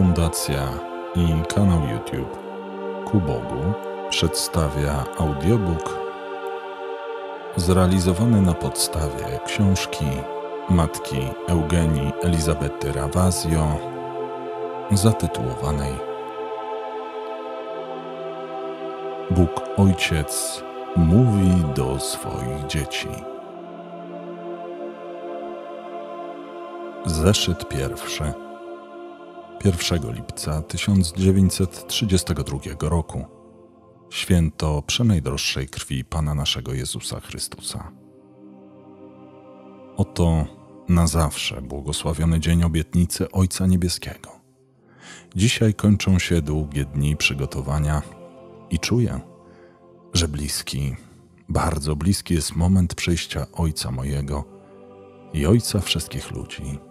Fundacja i kanał YouTube Ku Bogu przedstawia audiobook zrealizowany na podstawie książki matki Eugenii Elizabety Ravazio zatytułowanej Bóg Ojciec mówi do swoich dzieci. Zeszyt pierwszy. 1 lipca 1932 roku. Święto przenajdroższej krwi Pana naszego Jezusa Chrystusa. Oto na zawsze błogosławiony dzień obietnicy Ojca Niebieskiego. Dzisiaj kończą się długie dni przygotowania i czuję, że bliski, bardzo bliski jest moment przyjścia Ojca mojego i Ojca wszystkich ludzi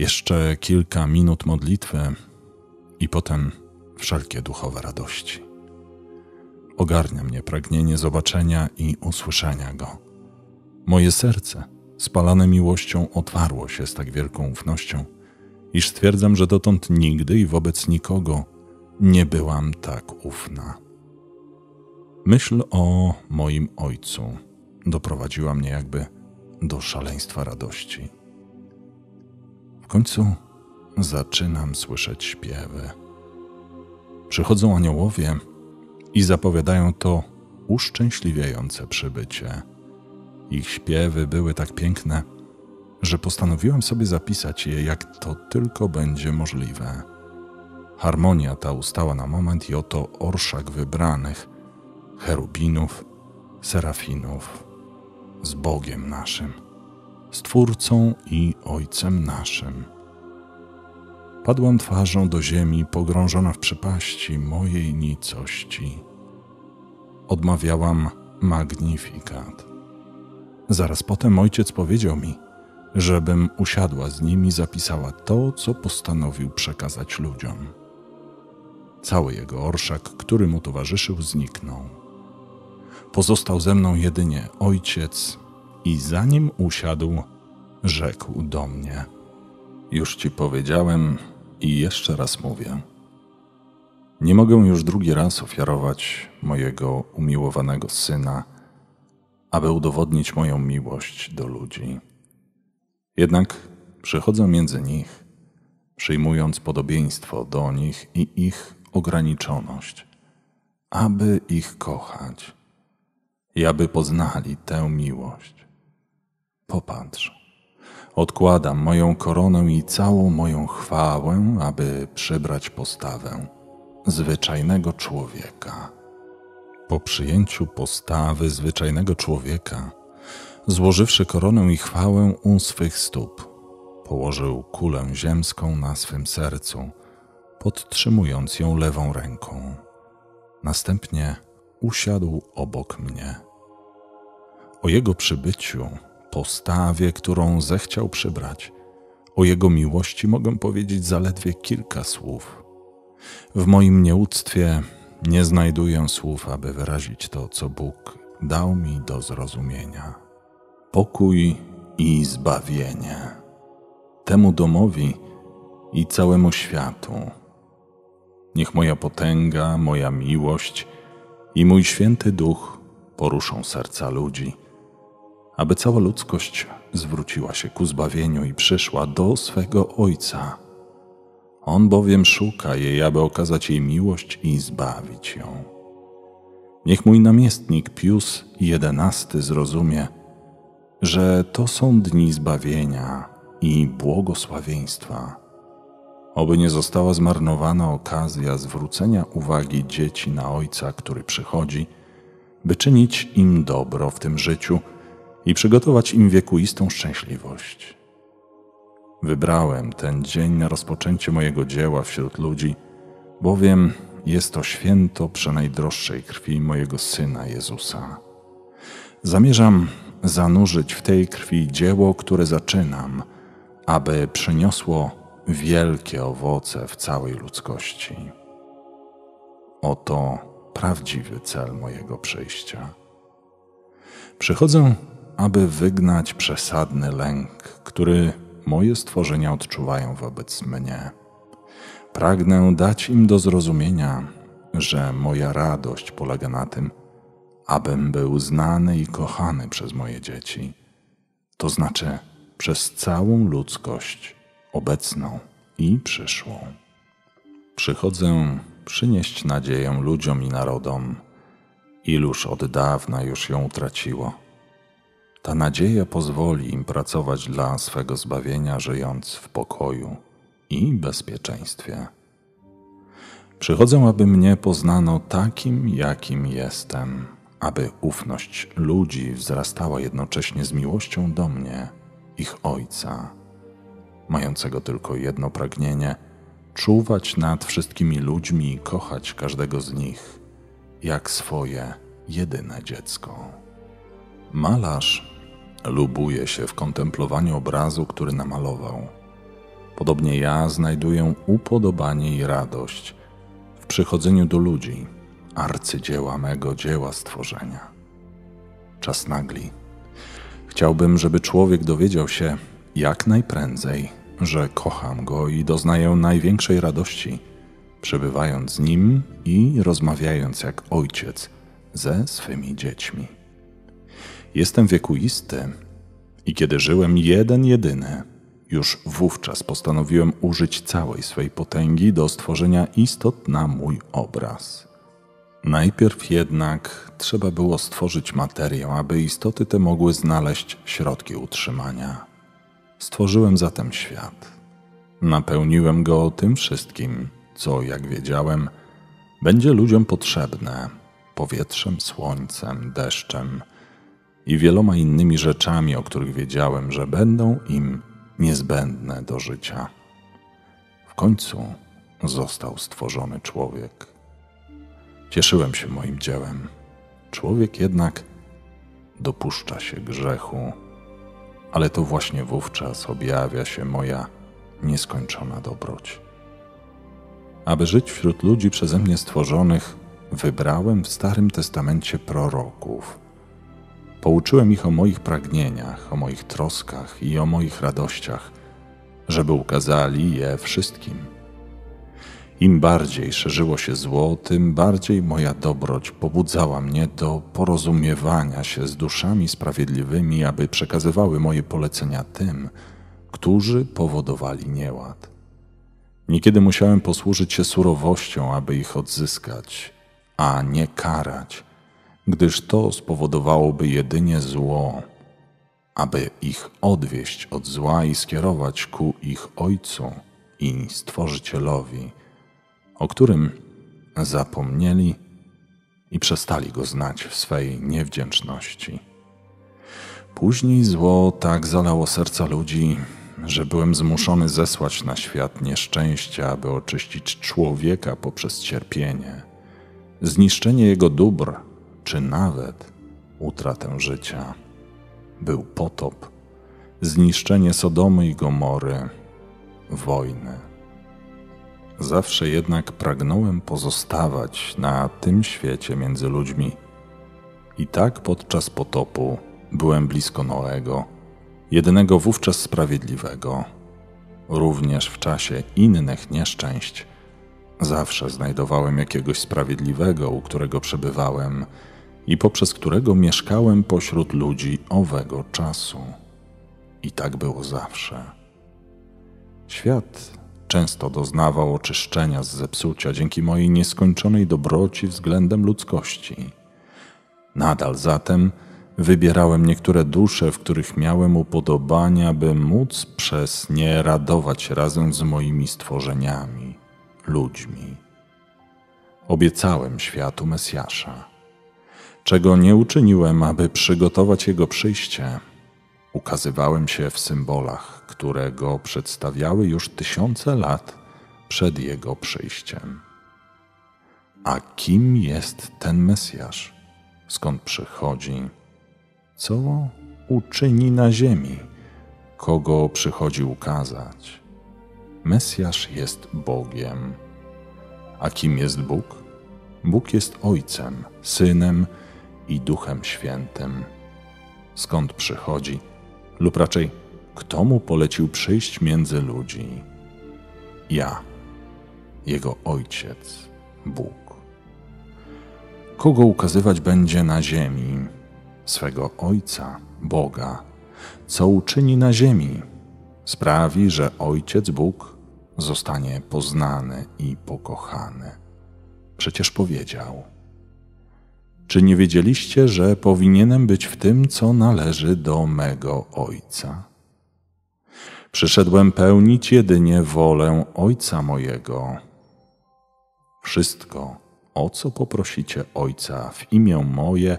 jeszcze kilka minut modlitwy i potem wszelkie duchowe radości. Ogarnia mnie pragnienie zobaczenia i usłyszenia Go. Moje serce, spalane miłością, otwarło się z tak wielką ufnością, iż stwierdzam, że dotąd nigdy i wobec nikogo nie byłam tak ufna. Myśl o moim ojcu doprowadziła mnie jakby do szaleństwa radości końcu zaczynam słyszeć śpiewy. Przychodzą aniołowie i zapowiadają to uszczęśliwiające przybycie. Ich śpiewy były tak piękne, że postanowiłem sobie zapisać je, jak to tylko będzie możliwe. Harmonia ta ustała na moment i oto orszak wybranych, cherubinów, serafinów, z Bogiem naszym Stwórcą i Ojcem naszym. Padłam twarzą do ziemi, pogrążona w przepaści mojej nicości. Odmawiałam magnifikat. Zaraz potem ojciec powiedział mi, żebym usiadła z nimi zapisała to, co postanowił przekazać ludziom. Cały jego orszak, który mu towarzyszył, zniknął. Pozostał ze mną jedynie ojciec i zanim usiadł, rzekł do mnie: Już ci powiedziałem i jeszcze raz mówię. Nie mogę już drugi raz ofiarować mojego umiłowanego syna, aby udowodnić moją miłość do ludzi. Jednak przychodzę między nich, przyjmując podobieństwo do nich i ich ograniczoność, aby ich kochać i aby poznali tę miłość Popatrz. Odkładam moją koronę i całą moją chwałę, aby przybrać postawę zwyczajnego człowieka. Po przyjęciu postawy zwyczajnego człowieka, złożywszy koronę i chwałę u swych stóp, położył kulę ziemską na swym sercu, podtrzymując ją lewą ręką. Następnie usiadł obok mnie. O jego przybyciu postawie, którą zechciał przybrać. O Jego miłości mogę powiedzieć zaledwie kilka słów. W moim nieuctwie nie znajduję słów, aby wyrazić to, co Bóg dał mi do zrozumienia. Pokój i zbawienie temu domowi i całemu światu. Niech moja potęga, moja miłość i mój święty duch poruszą serca ludzi aby cała ludzkość zwróciła się ku zbawieniu i przyszła do swego Ojca. On bowiem szuka jej, aby okazać jej miłość i zbawić ją. Niech mój namiestnik Pius XI zrozumie, że to są dni zbawienia i błogosławieństwa. Oby nie została zmarnowana okazja zwrócenia uwagi dzieci na Ojca, który przychodzi, by czynić im dobro w tym życiu – i przygotować im wiekuistą szczęśliwość. Wybrałem ten dzień na rozpoczęcie mojego dzieła wśród ludzi, bowiem jest to święto przenajdroższej krwi mojego Syna Jezusa. Zamierzam zanurzyć w tej krwi dzieło, które zaczynam, aby przyniosło wielkie owoce w całej ludzkości. Oto prawdziwy cel mojego przyjścia. Przychodzę aby wygnać przesadny lęk, który moje stworzenia odczuwają wobec mnie. Pragnę dać im do zrozumienia, że moja radość polega na tym, abym był znany i kochany przez moje dzieci, to znaczy przez całą ludzkość, obecną i przyszłą. Przychodzę przynieść nadzieję ludziom i narodom, iluż od dawna już ją utraciło. Ta nadzieja pozwoli im pracować dla swego zbawienia, żyjąc w pokoju i bezpieczeństwie. Przychodzę, aby mnie poznano takim, jakim jestem, aby ufność ludzi wzrastała jednocześnie z miłością do mnie, ich Ojca, mającego tylko jedno pragnienie czuwać nad wszystkimi ludźmi i kochać każdego z nich jak swoje jedyne dziecko. Malarz lubuje się w kontemplowaniu obrazu, który namalował. Podobnie ja znajduję upodobanie i radość w przychodzeniu do ludzi, arcydzieła mego dzieła stworzenia. Czas nagli. Chciałbym, żeby człowiek dowiedział się jak najprędzej, że kocham go i doznaję największej radości, przebywając z nim i rozmawiając jak ojciec ze swymi dziećmi. Jestem wiekuisty i kiedy żyłem jeden jedyny, już wówczas postanowiłem użyć całej swej potęgi do stworzenia istot na mój obraz. Najpierw jednak trzeba było stworzyć materię, aby istoty te mogły znaleźć środki utrzymania. Stworzyłem zatem świat. Napełniłem go tym wszystkim, co, jak wiedziałem, będzie ludziom potrzebne powietrzem, słońcem, deszczem i wieloma innymi rzeczami, o których wiedziałem, że będą im niezbędne do życia. W końcu został stworzony człowiek. Cieszyłem się moim dziełem. Człowiek jednak dopuszcza się grzechu, ale to właśnie wówczas objawia się moja nieskończona dobroć. Aby żyć wśród ludzi przeze mnie stworzonych, wybrałem w Starym Testamencie proroków. Pouczyłem ich o moich pragnieniach, o moich troskach i o moich radościach, żeby ukazali je wszystkim. Im bardziej szerzyło się zło, tym bardziej moja dobroć pobudzała mnie do porozumiewania się z duszami sprawiedliwymi, aby przekazywały moje polecenia tym, którzy powodowali nieład. Niekiedy musiałem posłużyć się surowością, aby ich odzyskać, a nie karać, gdyż to spowodowałoby jedynie zło, aby ich odwieść od zła i skierować ku ich Ojcu i Stworzycielowi, o którym zapomnieli i przestali go znać w swej niewdzięczności. Później zło tak zalało serca ludzi, że byłem zmuszony zesłać na świat nieszczęścia, aby oczyścić człowieka poprzez cierpienie, zniszczenie jego dóbr, czy nawet utratę życia. Był potop, zniszczenie Sodomy i Gomory, wojny. Zawsze jednak pragnąłem pozostawać na tym świecie między ludźmi. I tak podczas potopu byłem blisko Noego jedynego wówczas sprawiedliwego. Również w czasie innych nieszczęść zawsze znajdowałem jakiegoś sprawiedliwego, u którego przebywałem i poprzez którego mieszkałem pośród ludzi owego czasu. I tak było zawsze. Świat często doznawał oczyszczenia z zepsucia dzięki mojej nieskończonej dobroci względem ludzkości. Nadal zatem Wybierałem niektóre dusze, w których miałem upodobania, by móc przez nie radować razem z moimi stworzeniami, ludźmi. Obiecałem światu Mesjasza, czego nie uczyniłem, aby przygotować jego przyjście. Ukazywałem się w symbolach, które go przedstawiały już tysiące lat przed jego przyjściem. A kim jest ten Mesjasz? Skąd przychodzi? co uczyni na ziemi, kogo przychodzi ukazać. Mesjasz jest Bogiem. A kim jest Bóg? Bóg jest Ojcem, Synem i Duchem Świętym. Skąd przychodzi, lub raczej kto mu polecił przyjść między ludzi? Ja, jego Ojciec, Bóg. Kogo ukazywać będzie na ziemi? Swego Ojca, Boga. Co uczyni na ziemi? Sprawi, że Ojciec Bóg zostanie poznany i pokochany. Przecież powiedział: Czy nie wiedzieliście, że powinienem być w tym, co należy do mego Ojca? Przyszedłem pełnić jedynie wolę Ojca mojego. Wszystko, o co poprosicie Ojca w imię moje,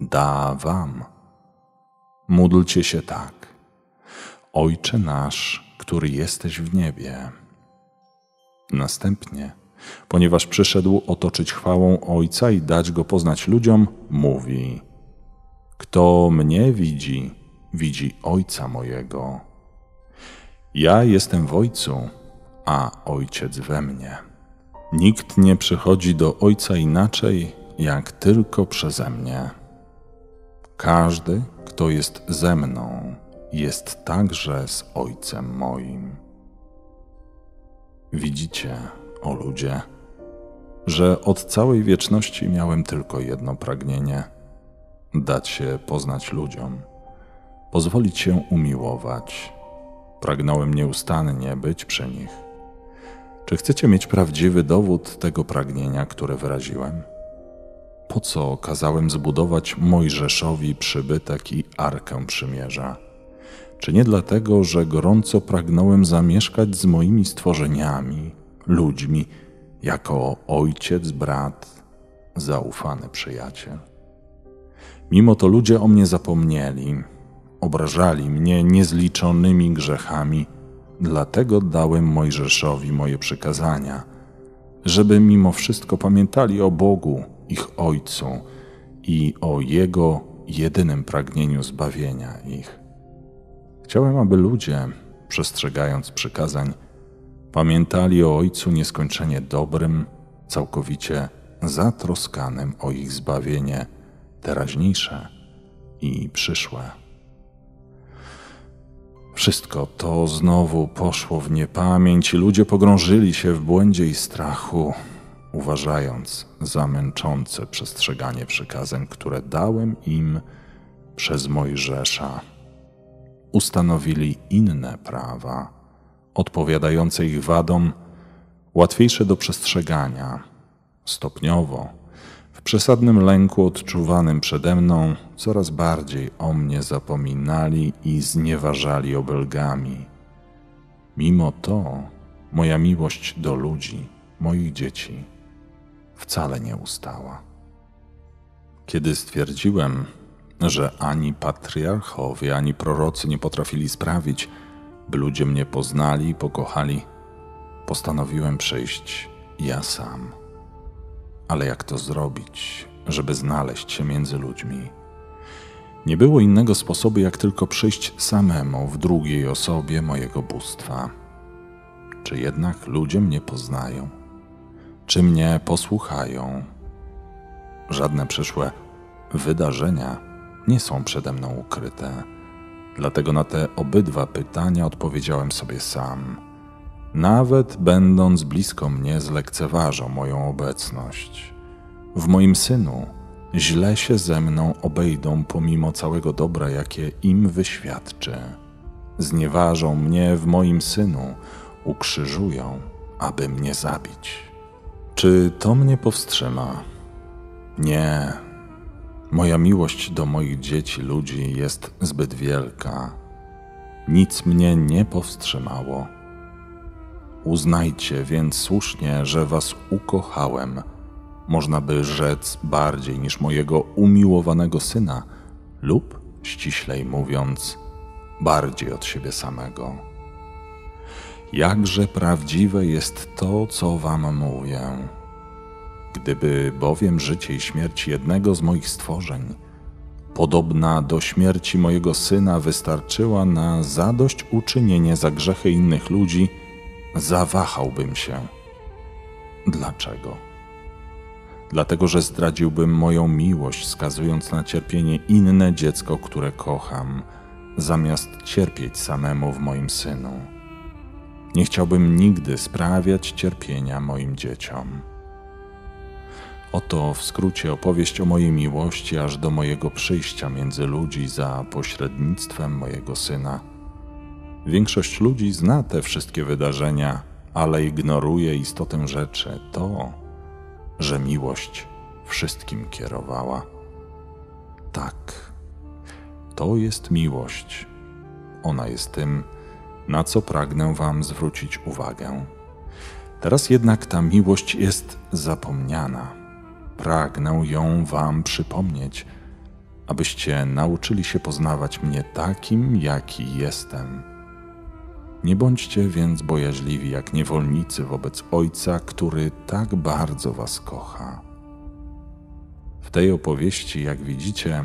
da wam. Módlcie się tak. Ojcze nasz, który jesteś w niebie. Następnie, ponieważ przyszedł otoczyć chwałą Ojca i dać go poznać ludziom, mówi: Kto mnie widzi, widzi Ojca mojego. Ja jestem w Ojcu, a Ojciec we mnie. Nikt nie przychodzi do Ojca inaczej, jak tylko przeze mnie. Każdy, kto jest ze mną, jest także z Ojcem moim. Widzicie, o ludzie, że od całej wieczności miałem tylko jedno pragnienie dać się poznać ludziom, pozwolić się umiłować. Pragnąłem nieustannie być przy nich. Czy chcecie mieć prawdziwy dowód tego pragnienia, które wyraziłem? Po co kazałem zbudować Mojżeszowi przybytek i arkę przymierza? Czy nie dlatego, że gorąco pragnąłem zamieszkać z moimi stworzeniami, ludźmi, jako ojciec, brat, zaufany przyjaciel? Mimo to ludzie o mnie zapomnieli, obrażali mnie niezliczonymi grzechami, dlatego dałem Mojżeszowi moje przykazania, żeby mimo wszystko pamiętali o Bogu, ich Ojcu i o Jego jedynym pragnieniu zbawienia ich. Chciałem, aby ludzie, przestrzegając przykazań, pamiętali o Ojcu nieskończenie dobrym, całkowicie zatroskanym o ich zbawienie teraźniejsze i przyszłe. Wszystko to znowu poszło w niepamięć i ludzie pogrążyli się w błędzie i strachu, uważając za męczące przestrzeganie przykazań, które dałem im przez Mojżesza ustanowili inne prawa, odpowiadające ich wadom, łatwiejsze do przestrzegania. Stopniowo, w przesadnym lęku odczuwanym przede mną, coraz bardziej o mnie zapominali i znieważali obelgami. Mimo to, moja miłość do ludzi, moich dzieci, wcale nie ustała. Kiedy stwierdziłem, że ani patriarchowie, ani prorocy nie potrafili sprawić, by ludzie mnie poznali i pokochali, postanowiłem przejść ja sam. Ale jak to zrobić, żeby znaleźć się między ludźmi? Nie było innego sposobu, jak tylko przyjść samemu w drugiej osobie mojego bóstwa. Czy jednak ludzie mnie poznają? Czy mnie posłuchają? Żadne przyszłe wydarzenia nie są przede mną ukryte. Dlatego na te obydwa pytania odpowiedziałem sobie sam. Nawet będąc blisko mnie, zlekceważą moją obecność. W moim synu źle się ze mną obejdą pomimo całego dobra, jakie im wyświadczy. Znieważą mnie w moim synu, ukrzyżują, aby mnie zabić. Czy to mnie powstrzyma? Nie, Moja miłość do moich dzieci, ludzi jest zbyt wielka. Nic mnie nie powstrzymało. Uznajcie więc słusznie, że was ukochałem, można by rzec bardziej niż mojego umiłowanego syna, lub ściślej mówiąc, bardziej od siebie samego. Jakże prawdziwe jest to, co wam mówię Gdyby bowiem życie i śmierć jednego z moich stworzeń, podobna do śmierci mojego syna, wystarczyła na zadośćuczynienie za grzechy innych ludzi, zawahałbym się. Dlaczego? Dlatego, że zdradziłbym moją miłość, skazując na cierpienie inne dziecko, które kocham, zamiast cierpieć samemu w moim synu. Nie chciałbym nigdy sprawiać cierpienia moim dzieciom. Oto w skrócie opowieść o mojej miłości aż do mojego przyjścia między ludzi za pośrednictwem mojego syna. Większość ludzi zna te wszystkie wydarzenia, ale ignoruje istotę rzeczy to, że miłość wszystkim kierowała. Tak, to jest miłość. Ona jest tym, na co pragnę Wam zwrócić uwagę. Teraz jednak ta miłość jest zapomniana. Pragnę ją Wam przypomnieć, abyście nauczyli się poznawać mnie takim, jaki jestem. Nie bądźcie więc bojaźliwi jak niewolnicy wobec Ojca, który tak bardzo Was kocha. W tej opowieści, jak widzicie,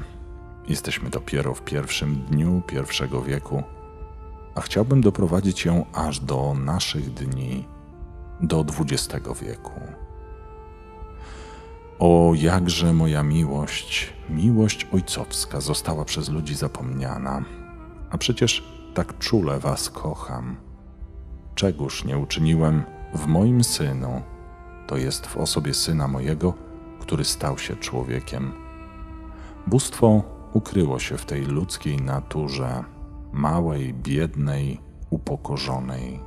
jesteśmy dopiero w pierwszym dniu pierwszego wieku a chciałbym doprowadzić ją aż do naszych dni, do XX wieku. O jakże moja miłość, miłość ojcowska została przez ludzi zapomniana, a przecież tak czule Was kocham. Czegóż nie uczyniłem w moim synu, to jest w osobie syna mojego, który stał się człowiekiem. Bóstwo ukryło się w tej ludzkiej naturze małej, biednej, upokorzonej.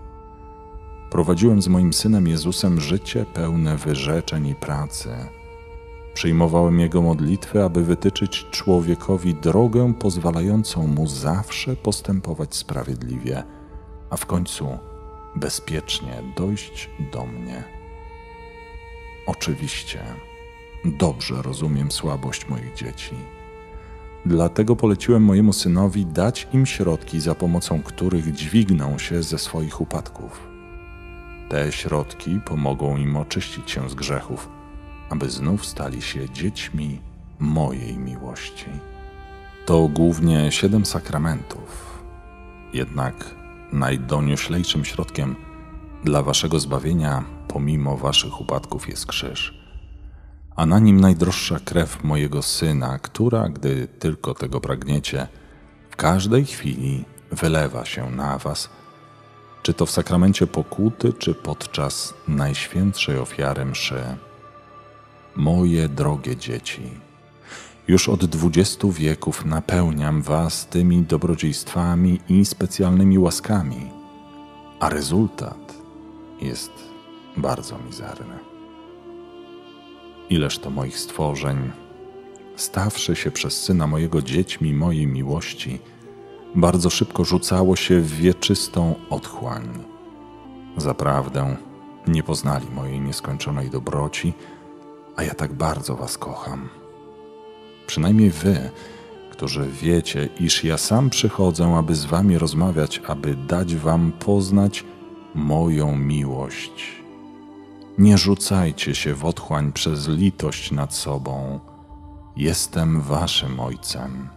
Prowadziłem z moim synem Jezusem życie pełne wyrzeczeń i pracy. Przyjmowałem jego modlitwy, aby wytyczyć człowiekowi drogę pozwalającą mu zawsze postępować sprawiedliwie, a w końcu bezpiecznie dojść do mnie. Oczywiście, dobrze rozumiem słabość moich dzieci Dlatego poleciłem mojemu synowi dać im środki, za pomocą których dźwigną się ze swoich upadków. Te środki pomogą im oczyścić się z grzechów, aby znów stali się dziećmi mojej miłości. To głównie siedem sakramentów, jednak najdonioślejszym środkiem dla waszego zbawienia, pomimo waszych upadków, jest krzyż a na nim najdroższa krew mojego syna, która, gdy tylko tego pragniecie, w każdej chwili wylewa się na was, czy to w sakramencie pokuty, czy podczas najświętszej ofiary mszy. Moje drogie dzieci, już od dwudziestu wieków napełniam was tymi dobrodziejstwami i specjalnymi łaskami, a rezultat jest bardzo mizerny. Ileż to moich stworzeń, stawszy się przez syna mojego dziećmi mojej miłości, bardzo szybko rzucało się w wieczystą otchłań. Zaprawdę nie poznali mojej nieskończonej dobroci, a ja tak bardzo was kocham. Przynajmniej wy, którzy wiecie, iż ja sam przychodzę, aby z wami rozmawiać, aby dać wam poznać moją miłość nie rzucajcie się w otchłań przez litość nad sobą. Jestem waszym ojcem.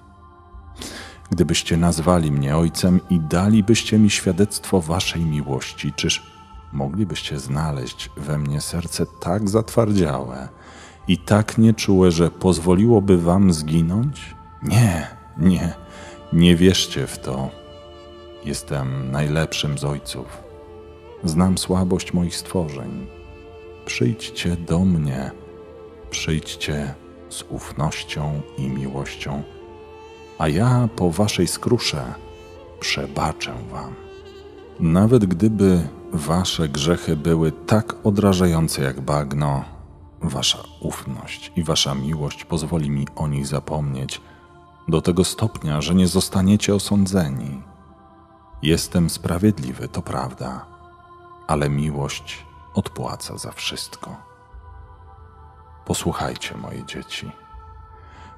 Gdybyście nazwali mnie ojcem i dalibyście mi świadectwo waszej miłości, czyż moglibyście znaleźć we mnie serce tak zatwardziałe i tak nieczułe, że pozwoliłoby wam zginąć? Nie, nie, nie wierzcie w to. Jestem najlepszym z ojców. Znam słabość moich stworzeń Przyjdźcie do mnie, przyjdźcie z ufnością i miłością, a ja po waszej skrusze przebaczę wam. Nawet gdyby wasze grzechy były tak odrażające jak bagno, wasza ufność i wasza miłość pozwoli mi o nich zapomnieć do tego stopnia, że nie zostaniecie osądzeni. Jestem sprawiedliwy, to prawda, ale miłość odpłaca za wszystko. Posłuchajcie, moje dzieci.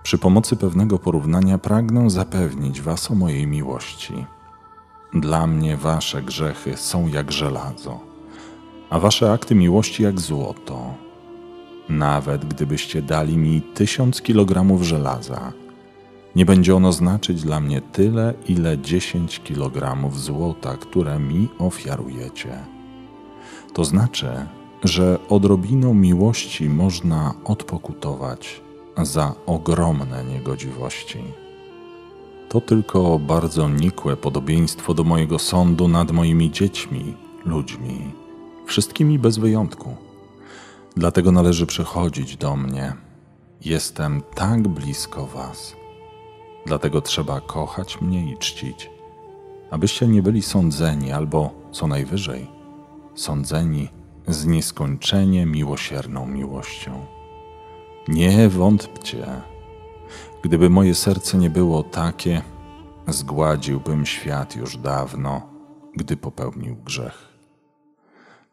Przy pomocy pewnego porównania pragnę zapewnić Was o mojej miłości. Dla mnie Wasze grzechy są jak żelazo, a Wasze akty miłości jak złoto. Nawet gdybyście dali mi tysiąc kilogramów żelaza, nie będzie ono znaczyć dla mnie tyle, ile dziesięć kilogramów złota, które mi ofiarujecie. To znaczy, że odrobiną miłości można odpokutować za ogromne niegodziwości. To tylko bardzo nikłe podobieństwo do mojego sądu nad moimi dziećmi, ludźmi, wszystkimi bez wyjątku. Dlatego należy przychodzić do mnie. Jestem tak blisko Was. Dlatego trzeba kochać mnie i czcić, abyście nie byli sądzeni albo, co najwyżej, sądzeni z nieskończenie miłosierną miłością. Nie wątpcie, gdyby moje serce nie było takie, zgładziłbym świat już dawno, gdy popełnił grzech.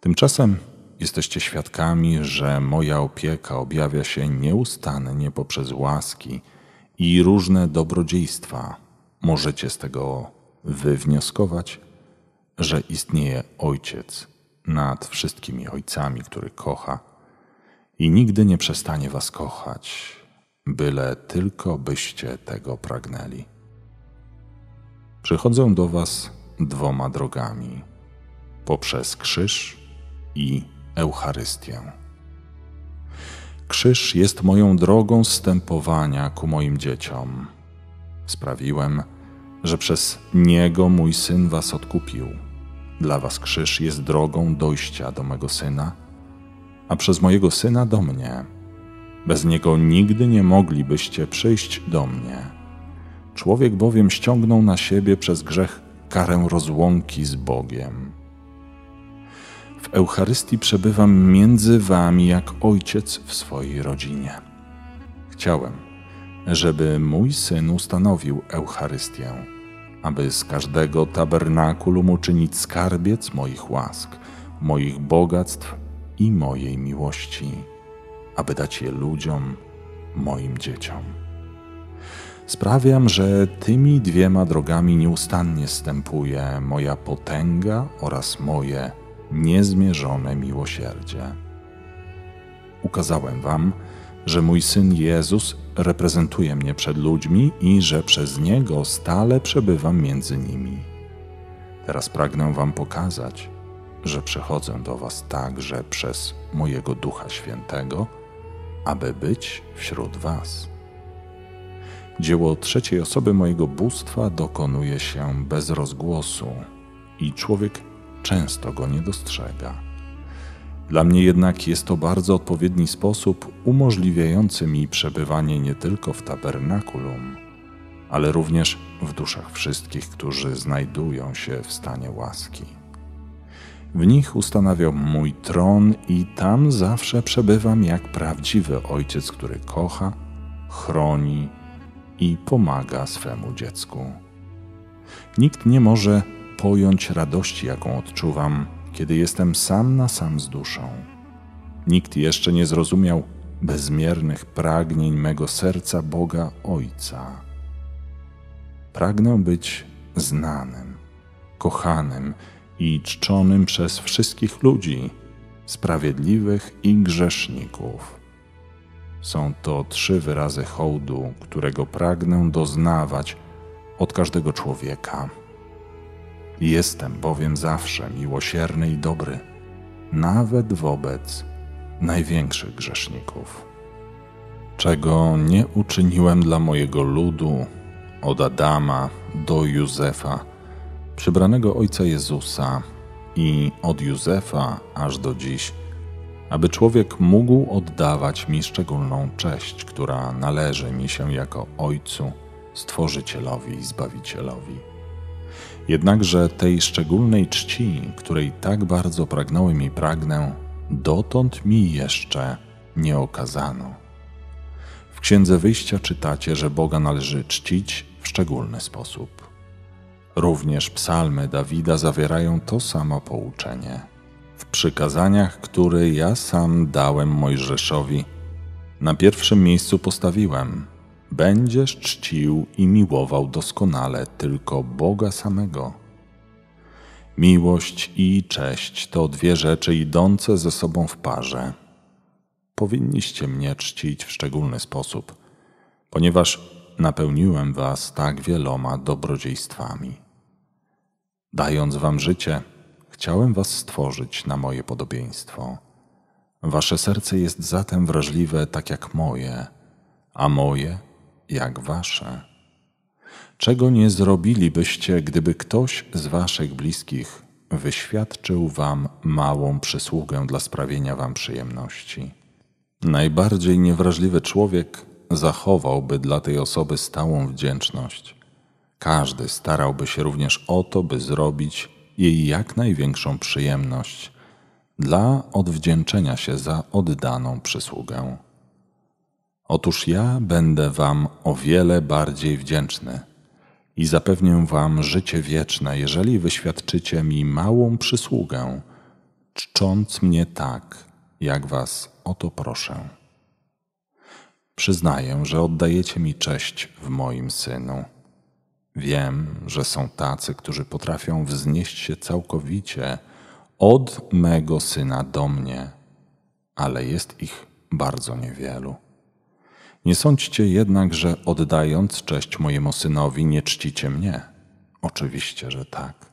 Tymczasem jesteście świadkami, że moja opieka objawia się nieustannie poprzez łaski i różne dobrodziejstwa. Możecie z tego wywnioskować, że istnieje Ojciec nad wszystkimi ojcami, który kocha i nigdy nie przestanie was kochać, byle tylko byście tego pragnęli. Przychodzę do was dwoma drogami: poprzez krzyż i Eucharystię. Krzyż jest moją drogą stępowania ku moim dzieciom. Sprawiłem, że przez niego mój syn was odkupił. Dla was krzyż jest drogą dojścia do mego syna, a przez mojego syna do mnie. Bez niego nigdy nie moglibyście przyjść do mnie. Człowiek bowiem ściągnął na siebie przez grzech karę rozłąki z Bogiem. W Eucharystii przebywam między wami jak ojciec w swojej rodzinie. Chciałem, żeby mój syn ustanowił Eucharystię, aby z każdego tabernakulum uczynić skarbiec moich łask, moich bogactw i mojej miłości, aby dać je ludziom, moim dzieciom. Sprawiam, że tymi dwiema drogami nieustannie stępuje moja potęga oraz moje niezmierzone miłosierdzie. Ukazałem Wam, że mój syn Jezus reprezentuje mnie przed ludźmi i że przez niego stale przebywam między nimi. Teraz pragnę Wam pokazać, że przychodzę do Was także przez mojego Ducha Świętego, aby być wśród Was. Dzieło trzeciej osoby mojego bóstwa dokonuje się bez rozgłosu i człowiek często go nie dostrzega. Dla mnie jednak jest to bardzo odpowiedni sposób umożliwiający mi przebywanie nie tylko w tabernakulum, ale również w duszach wszystkich, którzy znajdują się w stanie łaski. W nich ustanawiam mój tron i tam zawsze przebywam jak prawdziwy ojciec, który kocha, chroni i pomaga swemu dziecku. Nikt nie może pojąć radości, jaką odczuwam, kiedy jestem sam na sam z duszą. Nikt jeszcze nie zrozumiał bezmiernych pragnień mego serca Boga Ojca. Pragnę być znanym, kochanym i czczonym przez wszystkich ludzi, sprawiedliwych i grzeszników. Są to trzy wyrazy hołdu, którego pragnę doznawać od każdego człowieka. Jestem bowiem zawsze miłosierny i dobry, nawet wobec największych grzeszników. Czego nie uczyniłem dla mojego ludu, od Adama do Józefa, przybranego Ojca Jezusa, i od Józefa aż do dziś, aby człowiek mógł oddawać mi szczególną cześć, która należy mi się jako Ojcu, Stworzycielowi i Zbawicielowi. Jednakże tej szczególnej czci, której tak bardzo pragnąłem i pragnę, dotąd mi jeszcze nie okazano. W Księdze Wyjścia czytacie, że Boga należy czcić w szczególny sposób. Również psalmy Dawida zawierają to samo pouczenie. W przykazaniach, które ja sam dałem Mojżeszowi, na pierwszym miejscu postawiłem – będziesz czcił i miłował doskonale tylko Boga samego. Miłość i cześć to dwie rzeczy idące ze sobą w parze. Powinniście mnie czcić w szczególny sposób, ponieważ napełniłem was tak wieloma dobrodziejstwami. Dając wam życie, chciałem was stworzyć na moje podobieństwo. Wasze serce jest zatem wrażliwe tak jak moje, a moje jak wasze. Czego nie zrobilibyście, gdyby ktoś z waszych bliskich wyświadczył wam małą przysługę dla sprawienia wam przyjemności. Najbardziej niewrażliwy człowiek zachowałby dla tej osoby stałą wdzięczność. Każdy starałby się również o to, by zrobić jej jak największą przyjemność dla odwdzięczenia się za oddaną przysługę. Otóż ja będę Wam o wiele bardziej wdzięczny i zapewnię Wam życie wieczne, jeżeli wyświadczycie mi małą przysługę, czcząc mnie tak, jak Was o to proszę. Przyznaję, że oddajecie mi cześć w moim synu. Wiem, że są tacy, którzy potrafią wznieść się całkowicie od mego syna do mnie, ale jest ich bardzo niewielu. Nie sądźcie jednak, że oddając cześć mojemu synowi, nie czcicie mnie. Oczywiście, że tak.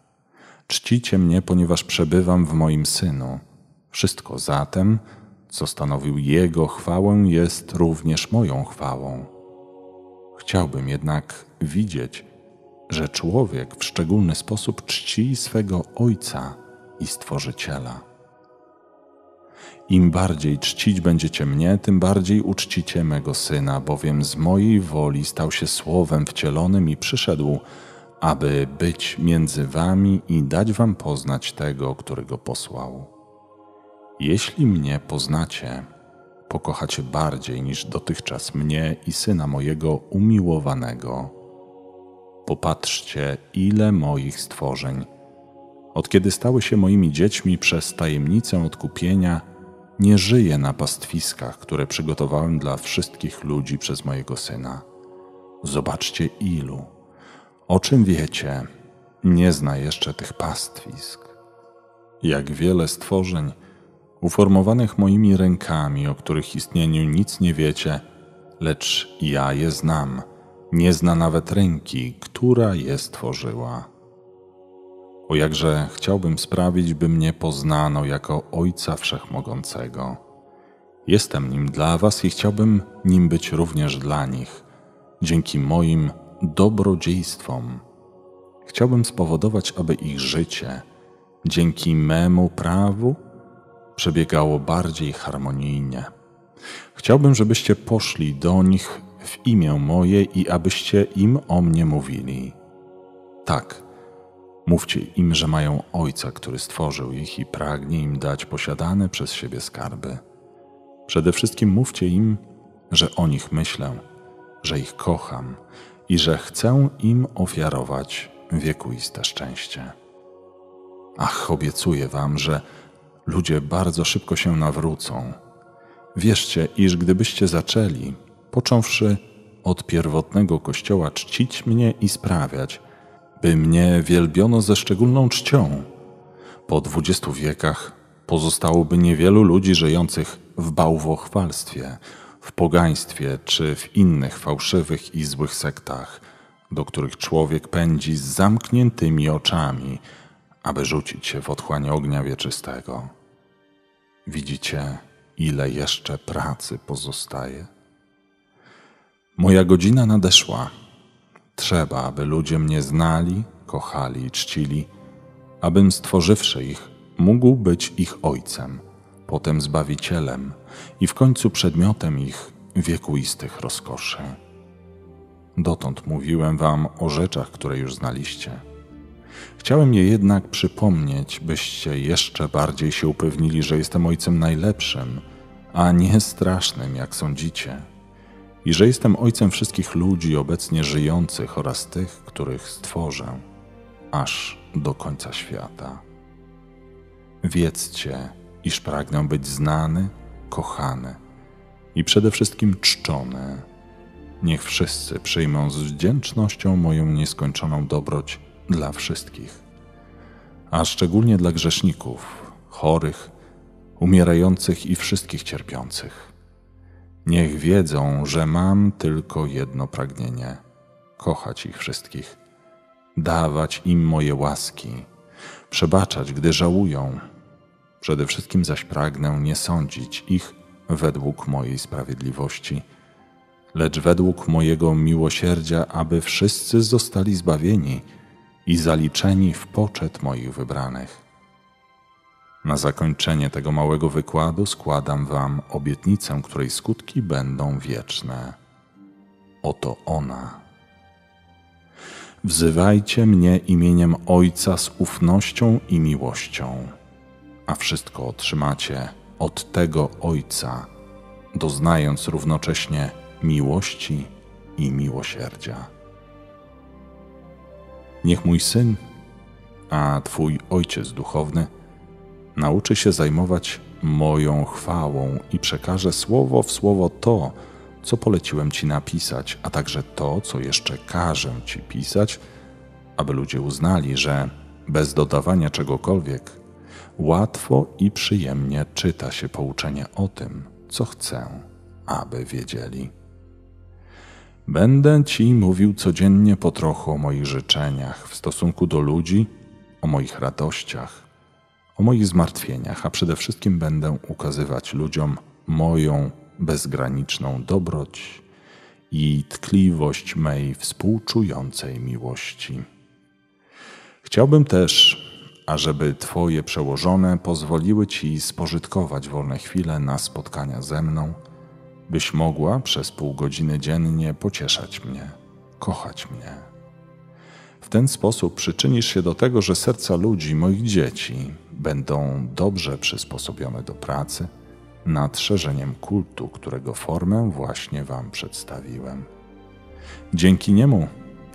Czcicie mnie, ponieważ przebywam w moim synu. Wszystko zatem, co stanowił jego chwałę, jest również moją chwałą. Chciałbym jednak widzieć, że człowiek w szczególny sposób czci swego ojca i stworzyciela. Im bardziej czcić będziecie mnie, tym bardziej uczcicie mego syna, bowiem z mojej woli stał się słowem wcielonym i przyszedł, aby być między wami i dać wam poznać tego, którego posłał. Jeśli mnie poznacie, pokochacie bardziej niż dotychczas mnie i syna mojego umiłowanego. Popatrzcie, ile moich stworzeń, od kiedy stały się moimi dziećmi przez tajemnicę odkupienia, nie żyje na pastwiskach, które przygotowałem dla wszystkich ludzi przez mojego syna. Zobaczcie ilu. O czym wiecie, nie zna jeszcze tych pastwisk. Jak wiele stworzeń, uformowanych moimi rękami, o których istnieniu nic nie wiecie, lecz ja je znam. Nie zna nawet ręki, która je stworzyła. O jakże chciałbym sprawić, by mnie poznano jako Ojca Wszechmogącego. Jestem nim dla Was i chciałbym nim być również dla nich, dzięki moim dobrodziejstwom. Chciałbym spowodować, aby ich życie, dzięki memu prawu, przebiegało bardziej harmonijnie. Chciałbym, żebyście poszli do nich w imię moje i abyście im o mnie mówili. Tak, Mówcie im, że mają Ojca, który stworzył ich i pragnie im dać posiadane przez siebie skarby. Przede wszystkim mówcie im, że o nich myślę, że ich kocham i że chcę im ofiarować wiekuiste szczęście. Ach, obiecuję wam, że ludzie bardzo szybko się nawrócą. Wierzcie, iż gdybyście zaczęli, począwszy od pierwotnego kościoła, czcić mnie i sprawiać, by mnie wielbiono ze szczególną czcią. Po dwudziestu wiekach pozostałoby niewielu ludzi żyjących w bałwochwalstwie, w pogaństwie czy w innych fałszywych i złych sektach, do których człowiek pędzi z zamkniętymi oczami, aby rzucić się w otchłań ognia wieczystego. Widzicie, ile jeszcze pracy pozostaje? Moja godzina nadeszła Trzeba, aby ludzie mnie znali, kochali i czcili, abym stworzywszy ich, mógł być ich ojcem, potem zbawicielem i w końcu przedmiotem ich wiekuistych rozkoszy. Dotąd mówiłem wam o rzeczach, które już znaliście. Chciałem je jednak przypomnieć, byście jeszcze bardziej się upewnili, że jestem ojcem najlepszym, a nie strasznym, jak sądzicie i że jestem Ojcem wszystkich ludzi obecnie żyjących oraz tych, których stworzę, aż do końca świata. Wiedzcie, iż pragnę być znany, kochany i przede wszystkim czczony. Niech wszyscy przyjmą z wdzięcznością moją nieskończoną dobroć dla wszystkich, a szczególnie dla grzeszników, chorych, umierających i wszystkich cierpiących Niech wiedzą, że mam tylko jedno pragnienie kochać ich wszystkich, dawać im moje łaski, przebaczać, gdy żałują. Przede wszystkim zaś pragnę nie sądzić ich według mojej sprawiedliwości, lecz według mojego miłosierdzia, aby wszyscy zostali zbawieni i zaliczeni w poczet moich wybranych. Na zakończenie tego małego wykładu składam Wam obietnicę, której skutki będą wieczne. Oto ona. Wzywajcie mnie imieniem Ojca z ufnością i miłością, a wszystko otrzymacie od tego Ojca, doznając równocześnie miłości i miłosierdzia. Niech mój syn, a Twój ojciec duchowny, nauczy się zajmować moją chwałą i przekaże słowo w słowo to, co poleciłem Ci napisać, a także to, co jeszcze każę Ci pisać, aby ludzie uznali, że bez dodawania czegokolwiek łatwo i przyjemnie czyta się pouczenie o tym, co chcę, aby wiedzieli. Będę Ci mówił codziennie po trochu o moich życzeniach w stosunku do ludzi, o moich radościach, o moich zmartwieniach, a przede wszystkim będę ukazywać ludziom moją bezgraniczną dobroć i tkliwość mej współczującej miłości. Chciałbym też, ażeby Twoje przełożone pozwoliły Ci spożytkować wolne chwile na spotkania ze mną, byś mogła przez pół godziny dziennie pocieszać mnie, kochać mnie. W ten sposób przyczynisz się do tego, że serca ludzi, moich dzieci, będą dobrze przysposobione do pracy nad szerzeniem kultu, którego formę właśnie Wam przedstawiłem. Dzięki niemu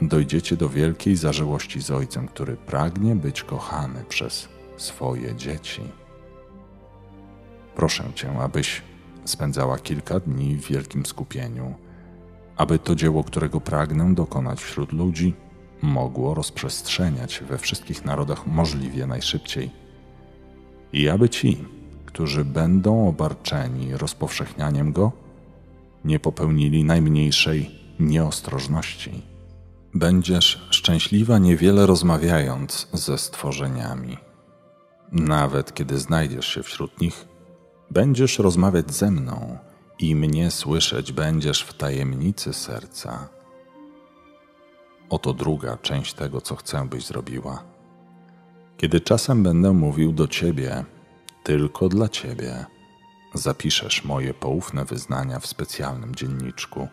dojdziecie do wielkiej zażyłości z Ojcem, który pragnie być kochany przez swoje dzieci. Proszę Cię, abyś spędzała kilka dni w wielkim skupieniu, aby to dzieło, którego pragnę dokonać wśród ludzi, mogło rozprzestrzeniać we wszystkich narodach możliwie najszybciej. I aby ci, którzy będą obarczeni rozpowszechnianiem go, nie popełnili najmniejszej nieostrożności. Będziesz szczęśliwa niewiele rozmawiając ze stworzeniami. Nawet kiedy znajdziesz się wśród nich, będziesz rozmawiać ze mną i mnie słyszeć będziesz w tajemnicy serca. Oto druga część tego, co chcę, byś zrobiła. Kiedy czasem będę mówił do ciebie, tylko dla ciebie, zapiszesz moje poufne wyznania w specjalnym dzienniczku.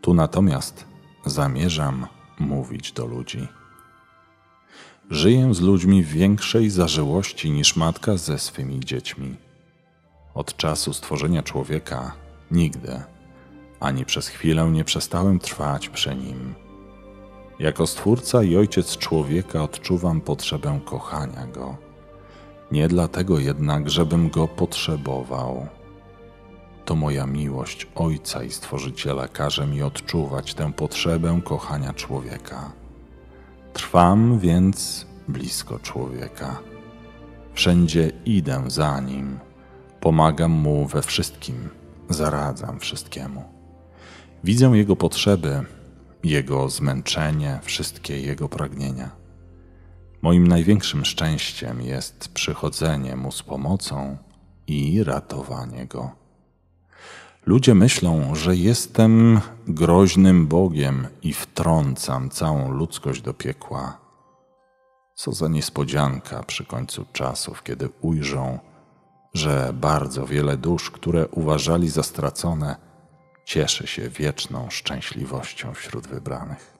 Tu natomiast zamierzam mówić do ludzi. Żyję z ludźmi w większej zażyłości niż matka ze swymi dziećmi. Od czasu stworzenia człowieka nigdy, ani przez chwilę nie przestałem trwać przy nim jako stwórca i ojciec człowieka odczuwam potrzebę kochania go. Nie dlatego jednak, żebym go potrzebował. To moja miłość Ojca i Stworzyciela każe mi odczuwać tę potrzebę kochania człowieka. Trwam więc blisko człowieka. Wszędzie idę za nim, pomagam mu we wszystkim, zaradzam wszystkiemu. Widzę jego potrzeby jego zmęczenie, wszystkie jego pragnienia. Moim największym szczęściem jest przychodzenie mu z pomocą i ratowanie go. Ludzie myślą, że jestem groźnym Bogiem i wtrącam całą ludzkość do piekła. Co za niespodzianka przy końcu czasów, kiedy ujrzą, że bardzo wiele dusz, które uważali za stracone, cieszy się wieczną szczęśliwością wśród wybranych.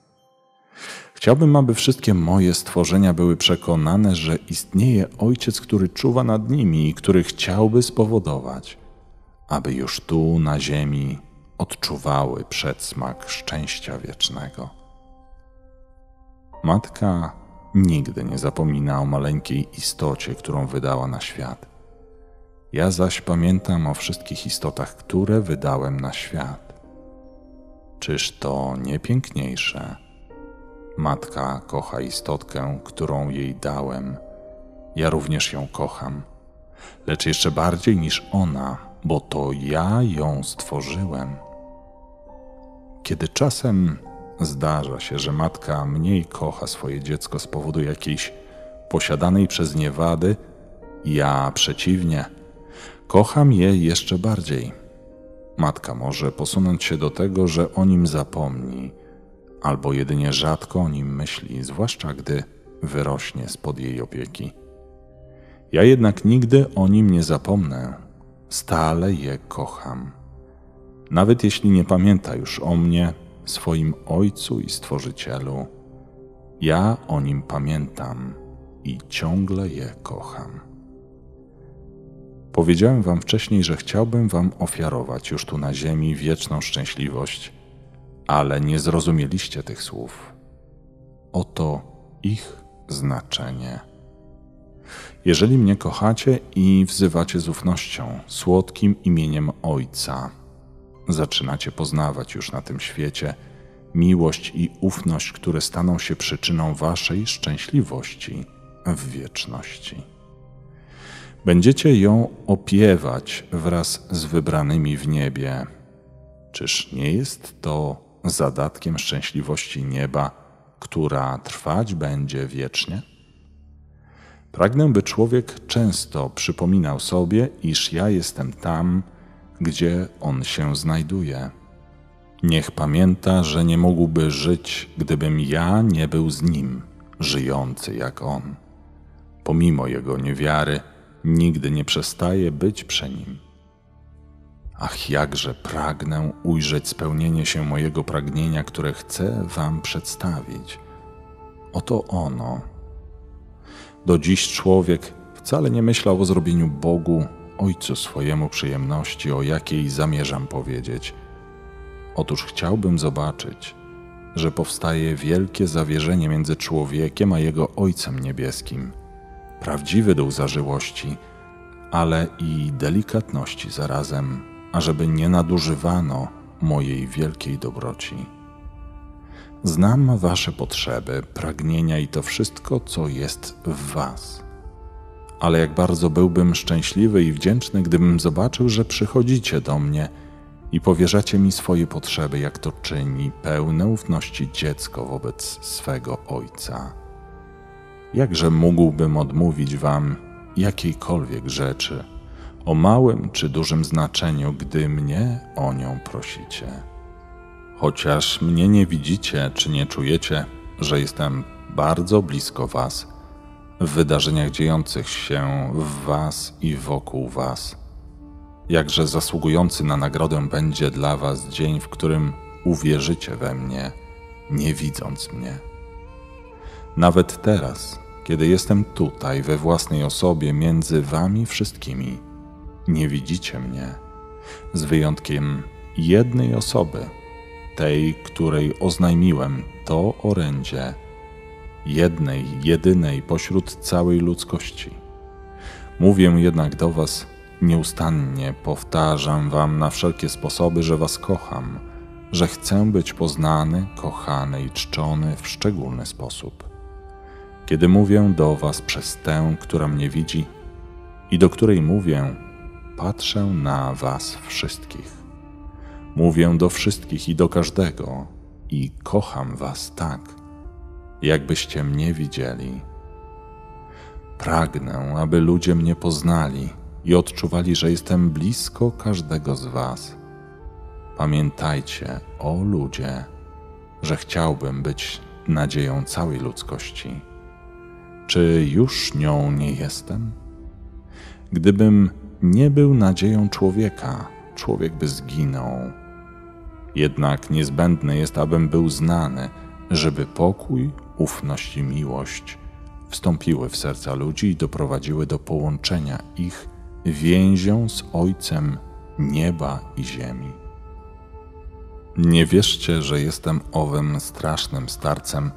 Chciałbym, aby wszystkie moje stworzenia były przekonane, że istnieje Ojciec, który czuwa nad nimi i który chciałby spowodować, aby już tu na ziemi odczuwały przedsmak szczęścia wiecznego. Matka nigdy nie zapomina o maleńkiej istocie, którą wydała na świat ja zaś pamiętam o wszystkich istotach, które wydałem na świat. Czyż to nie piękniejsze? Matka kocha istotkę, którą jej dałem. Ja również ją kocham, lecz jeszcze bardziej niż ona, bo to ja ją stworzyłem. Kiedy czasem zdarza się, że matka mniej kocha swoje dziecko z powodu jakiejś posiadanej przez nie wady, ja przeciwnie – Kocham je jeszcze bardziej. Matka może posunąć się do tego, że o nim zapomni, albo jedynie rzadko o nim myśli, zwłaszcza gdy wyrośnie spod jej opieki. Ja jednak nigdy o nim nie zapomnę, stale je kocham. Nawet jeśli nie pamięta już o mnie, swoim Ojcu i Stworzycielu, ja o nim pamiętam i ciągle je kocham. Powiedziałem wam wcześniej, że chciałbym wam ofiarować już tu na ziemi wieczną szczęśliwość, ale nie zrozumieliście tych słów. Oto ich znaczenie. Jeżeli mnie kochacie i wzywacie z ufnością, słodkim imieniem Ojca, zaczynacie poznawać już na tym świecie miłość i ufność, które staną się przyczyną waszej szczęśliwości w wieczności. Będziecie ją opiewać wraz z wybranymi w niebie. Czyż nie jest to zadatkiem szczęśliwości nieba, która trwać będzie wiecznie? Pragnę, by człowiek często przypominał sobie, iż ja jestem tam, gdzie on się znajduje. Niech pamięta, że nie mógłby żyć, gdybym ja nie był z nim, żyjący jak on. Pomimo jego niewiary, nigdy nie przestaje być przy nim. Ach, jakże pragnę ujrzeć spełnienie się mojego pragnienia, które chcę Wam przedstawić. Oto ono. Do dziś człowiek wcale nie myślał o zrobieniu Bogu, Ojcu swojemu przyjemności, o jakiej zamierzam powiedzieć. Otóż chciałbym zobaczyć, że powstaje wielkie zawierzenie między człowiekiem a jego Ojcem Niebieskim – prawdziwy duch zażyłości, ale i delikatności zarazem, ażeby nie nadużywano mojej wielkiej dobroci. Znam Wasze potrzeby, pragnienia i to wszystko, co jest w Was. Ale jak bardzo byłbym szczęśliwy i wdzięczny, gdybym zobaczył, że przychodzicie do mnie i powierzacie mi swoje potrzeby, jak to czyni pełne ufności dziecko wobec swego Ojca. Jakże mógłbym odmówić Wam jakiejkolwiek rzeczy, o małym czy dużym znaczeniu, gdy mnie o nią prosicie? Chociaż mnie nie widzicie czy nie czujecie, że jestem bardzo blisko Was, w wydarzeniach dziejących się w Was i wokół Was. Jakże zasługujący na nagrodę będzie dla Was dzień, w którym uwierzycie we mnie, nie widząc mnie. Nawet teraz, kiedy jestem tutaj we własnej osobie między Wami wszystkimi, nie widzicie mnie, z wyjątkiem jednej osoby, tej, której oznajmiłem to orędzie, jednej, jedynej pośród całej ludzkości. Mówię jednak do Was nieustannie, powtarzam Wam na wszelkie sposoby, że Was kocham, że chcę być poznany, kochany i czczony w szczególny sposób kiedy mówię do Was przez tę, która mnie widzi i do której mówię, patrzę na Was wszystkich. Mówię do wszystkich i do każdego i kocham Was tak, jakbyście mnie widzieli. Pragnę, aby ludzie mnie poznali i odczuwali, że jestem blisko każdego z Was. Pamiętajcie, o ludzie, że chciałbym być nadzieją całej ludzkości. Czy już nią nie jestem? Gdybym nie był nadzieją człowieka, człowiek by zginął. Jednak niezbędne jest, abym był znany, żeby pokój, ufność i miłość wstąpiły w serca ludzi i doprowadziły do połączenia ich więzią z Ojcem nieba i ziemi. Nie wierzcie, że jestem owym strasznym starcem,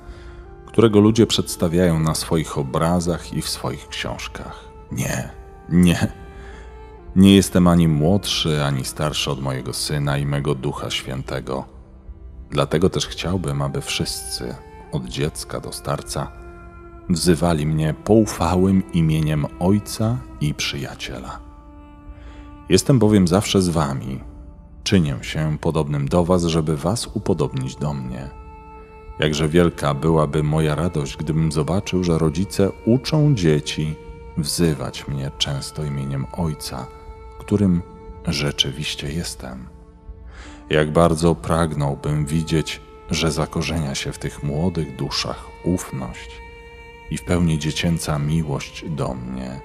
którego ludzie przedstawiają na swoich obrazach i w swoich książkach. Nie, nie. Nie jestem ani młodszy, ani starszy od mojego syna i mego ducha świętego. Dlatego też chciałbym, aby wszyscy, od dziecka do starca, wzywali mnie poufałym imieniem Ojca i Przyjaciela. Jestem bowiem zawsze z Wami. Czynię się podobnym do Was, żeby Was upodobnić do mnie Jakże wielka byłaby moja radość, gdybym zobaczył, że rodzice uczą dzieci wzywać mnie często imieniem Ojca, którym rzeczywiście jestem. Jak bardzo pragnąłbym widzieć, że zakorzenia się w tych młodych duszach ufność i w pełni dziecięca miłość do mnie,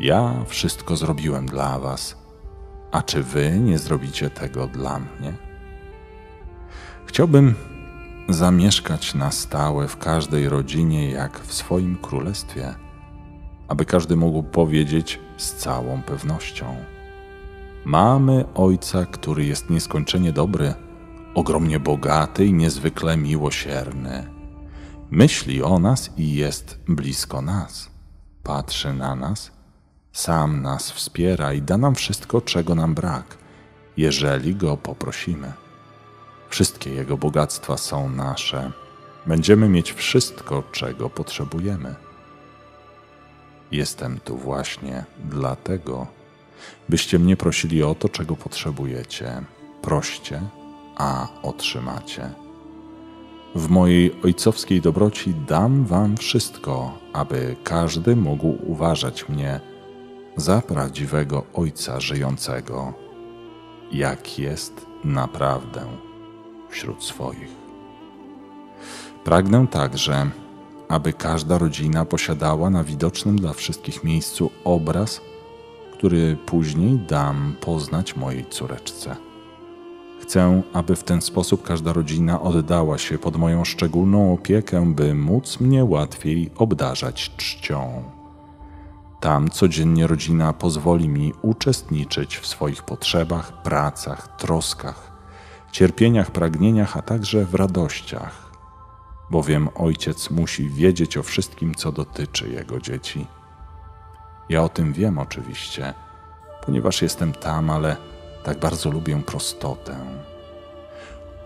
Ja wszystko zrobiłem dla Was, a czy Wy nie zrobicie tego dla mnie? Chciałbym zamieszkać na stałe w każdej rodzinie, jak w swoim królestwie, aby każdy mógł powiedzieć z całą pewnością: Mamy Ojca, który jest nieskończenie dobry, ogromnie bogaty i niezwykle miłosierny. Myśli o nas i jest blisko nas. Patrzy na nas, sam nas wspiera i da nam wszystko, czego nam brak, jeżeli go poprosimy. Wszystkie Jego bogactwa są nasze. Będziemy mieć wszystko, czego potrzebujemy. Jestem tu właśnie dlatego, byście mnie prosili o to, czego potrzebujecie. Proście, a otrzymacie. W mojej ojcowskiej dobroci dam wam wszystko, aby każdy mógł uważać mnie za prawdziwego ojca żyjącego, jak jest naprawdę wśród swoich. Pragnę także, aby każda rodzina posiadała na widocznym dla wszystkich miejscu obraz, który później dam poznać mojej córeczce. Chcę, aby w ten sposób każda rodzina oddała się pod moją szczególną opiekę, by móc mnie łatwiej obdarzać czcią. Tam codziennie rodzina pozwoli mi uczestniczyć w swoich potrzebach, pracach, troskach, cierpieniach, pragnieniach, a także w radościach, bowiem ojciec musi wiedzieć o wszystkim, co dotyczy jego dzieci. Ja o tym wiem oczywiście, ponieważ jestem tam, ale tak bardzo lubię prostotę.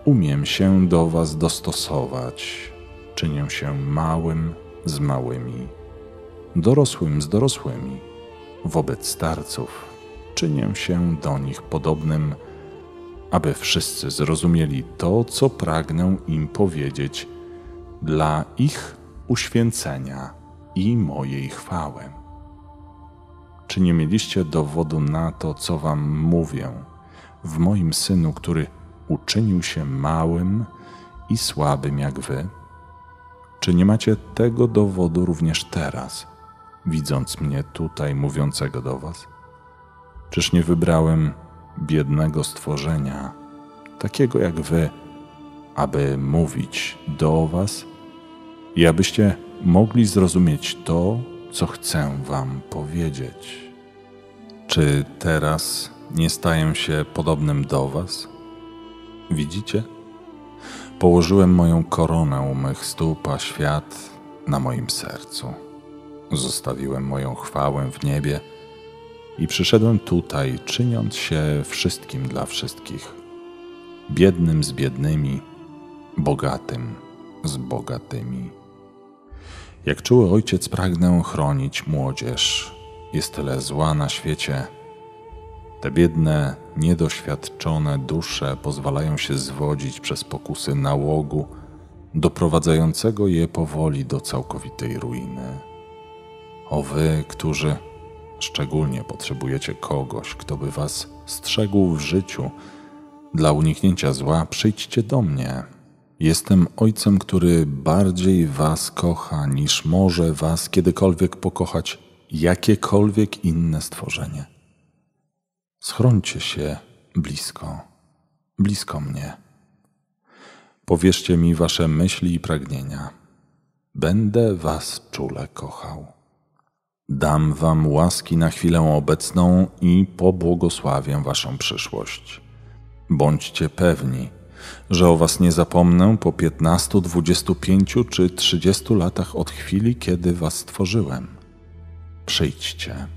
Umiem się do Was dostosować, czynię się małym z małymi, dorosłym z dorosłymi. Wobec starców czynię się do nich podobnym, aby wszyscy zrozumieli to, co pragnę im powiedzieć dla ich uświęcenia i mojej chwały. Czy nie mieliście dowodu na to, co wam mówię, w moim synu, który uczynił się małym i słabym jak wy? Czy nie macie tego dowodu również teraz, widząc mnie tutaj mówiącego do was? Czyż nie wybrałem biednego stworzenia, takiego jak wy, aby mówić do was i abyście mogli zrozumieć to, co chcę wam powiedzieć. Czy teraz nie staję się podobnym do was? Widzicie? Położyłem moją koronę u mych stóp, a świat na moim sercu. Zostawiłem moją chwałę w niebie i przyszedłem tutaj, czyniąc się wszystkim dla wszystkich, biednym z biednymi, bogatym z bogatymi. Jak czuły ojciec, pragnę chronić młodzież. Jest tyle zła na świecie. Te biedne, niedoświadczone dusze pozwalają się zwodzić przez pokusy nałogu, doprowadzającego je powoli do całkowitej ruiny. O wy, którzy szczególnie potrzebujecie kogoś, kto by was strzegł w życiu, dla uniknięcia zła przyjdźcie do mnie. Jestem ojcem, który bardziej was kocha, niż może was kiedykolwiek pokochać jakiekolwiek inne stworzenie. Schrońcie się blisko, blisko mnie. Powierzcie mi wasze myśli i pragnienia. Będę was czule kochał. Dam wam łaski na chwilę obecną i pobłogosławię waszą przyszłość. Bądźcie pewni, że o was nie zapomnę po 15, 25 czy 30 latach od chwili, kiedy was stworzyłem. Przyjdźcie.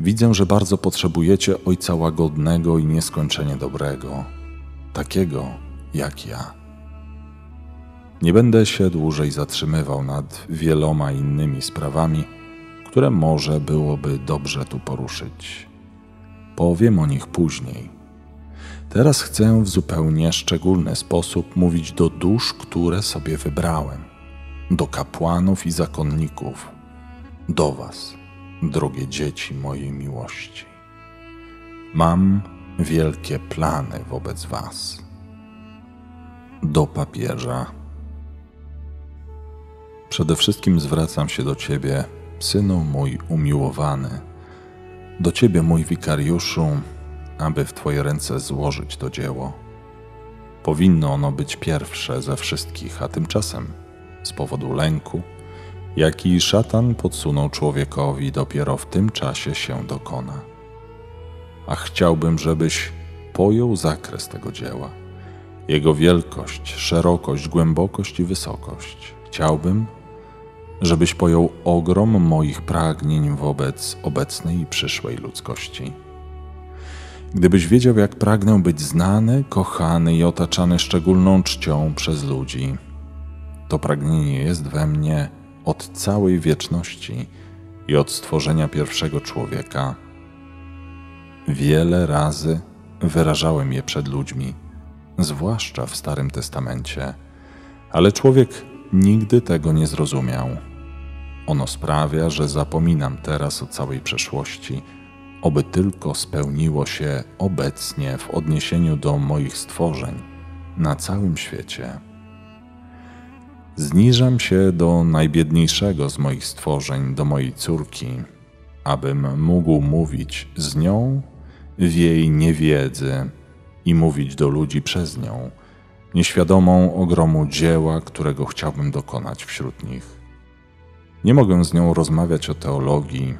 Widzę, że bardzo potrzebujecie Ojca łagodnego i nieskończenie dobrego, takiego jak ja. Nie będę się dłużej zatrzymywał nad wieloma innymi sprawami, które może byłoby dobrze tu poruszyć. Powiem o nich później. Teraz chcę w zupełnie szczególny sposób mówić do dusz, które sobie wybrałem, do kapłanów i zakonników, do Was, drogie dzieci mojej miłości. Mam wielkie plany wobec Was. Do papieża. Przede wszystkim zwracam się do Ciebie synu mój umiłowany, do Ciebie, mój wikariuszu, aby w Twoje ręce złożyć to dzieło. Powinno ono być pierwsze ze wszystkich, a tymczasem z powodu lęku, jaki szatan podsunął człowiekowi, dopiero w tym czasie się dokona. A chciałbym, żebyś pojął zakres tego dzieła, jego wielkość, szerokość, głębokość i wysokość. Chciałbym, żebyś pojął ogrom moich pragnień wobec obecnej i przyszłej ludzkości. Gdybyś wiedział, jak pragnę być znany, kochany i otaczany szczególną czcią przez ludzi, to pragnienie jest we mnie od całej wieczności i od stworzenia pierwszego człowieka. Wiele razy wyrażałem je przed ludźmi, zwłaszcza w Starym Testamencie, ale człowiek nigdy tego nie zrozumiał. Ono sprawia, że zapominam teraz o całej przeszłości, oby tylko spełniło się obecnie w odniesieniu do moich stworzeń na całym świecie. Zniżam się do najbiedniejszego z moich stworzeń, do mojej córki, abym mógł mówić z nią w jej niewiedzy i mówić do ludzi przez nią, nieświadomą ogromu dzieła, którego chciałbym dokonać wśród nich. Nie mogę z nią rozmawiać o teologii,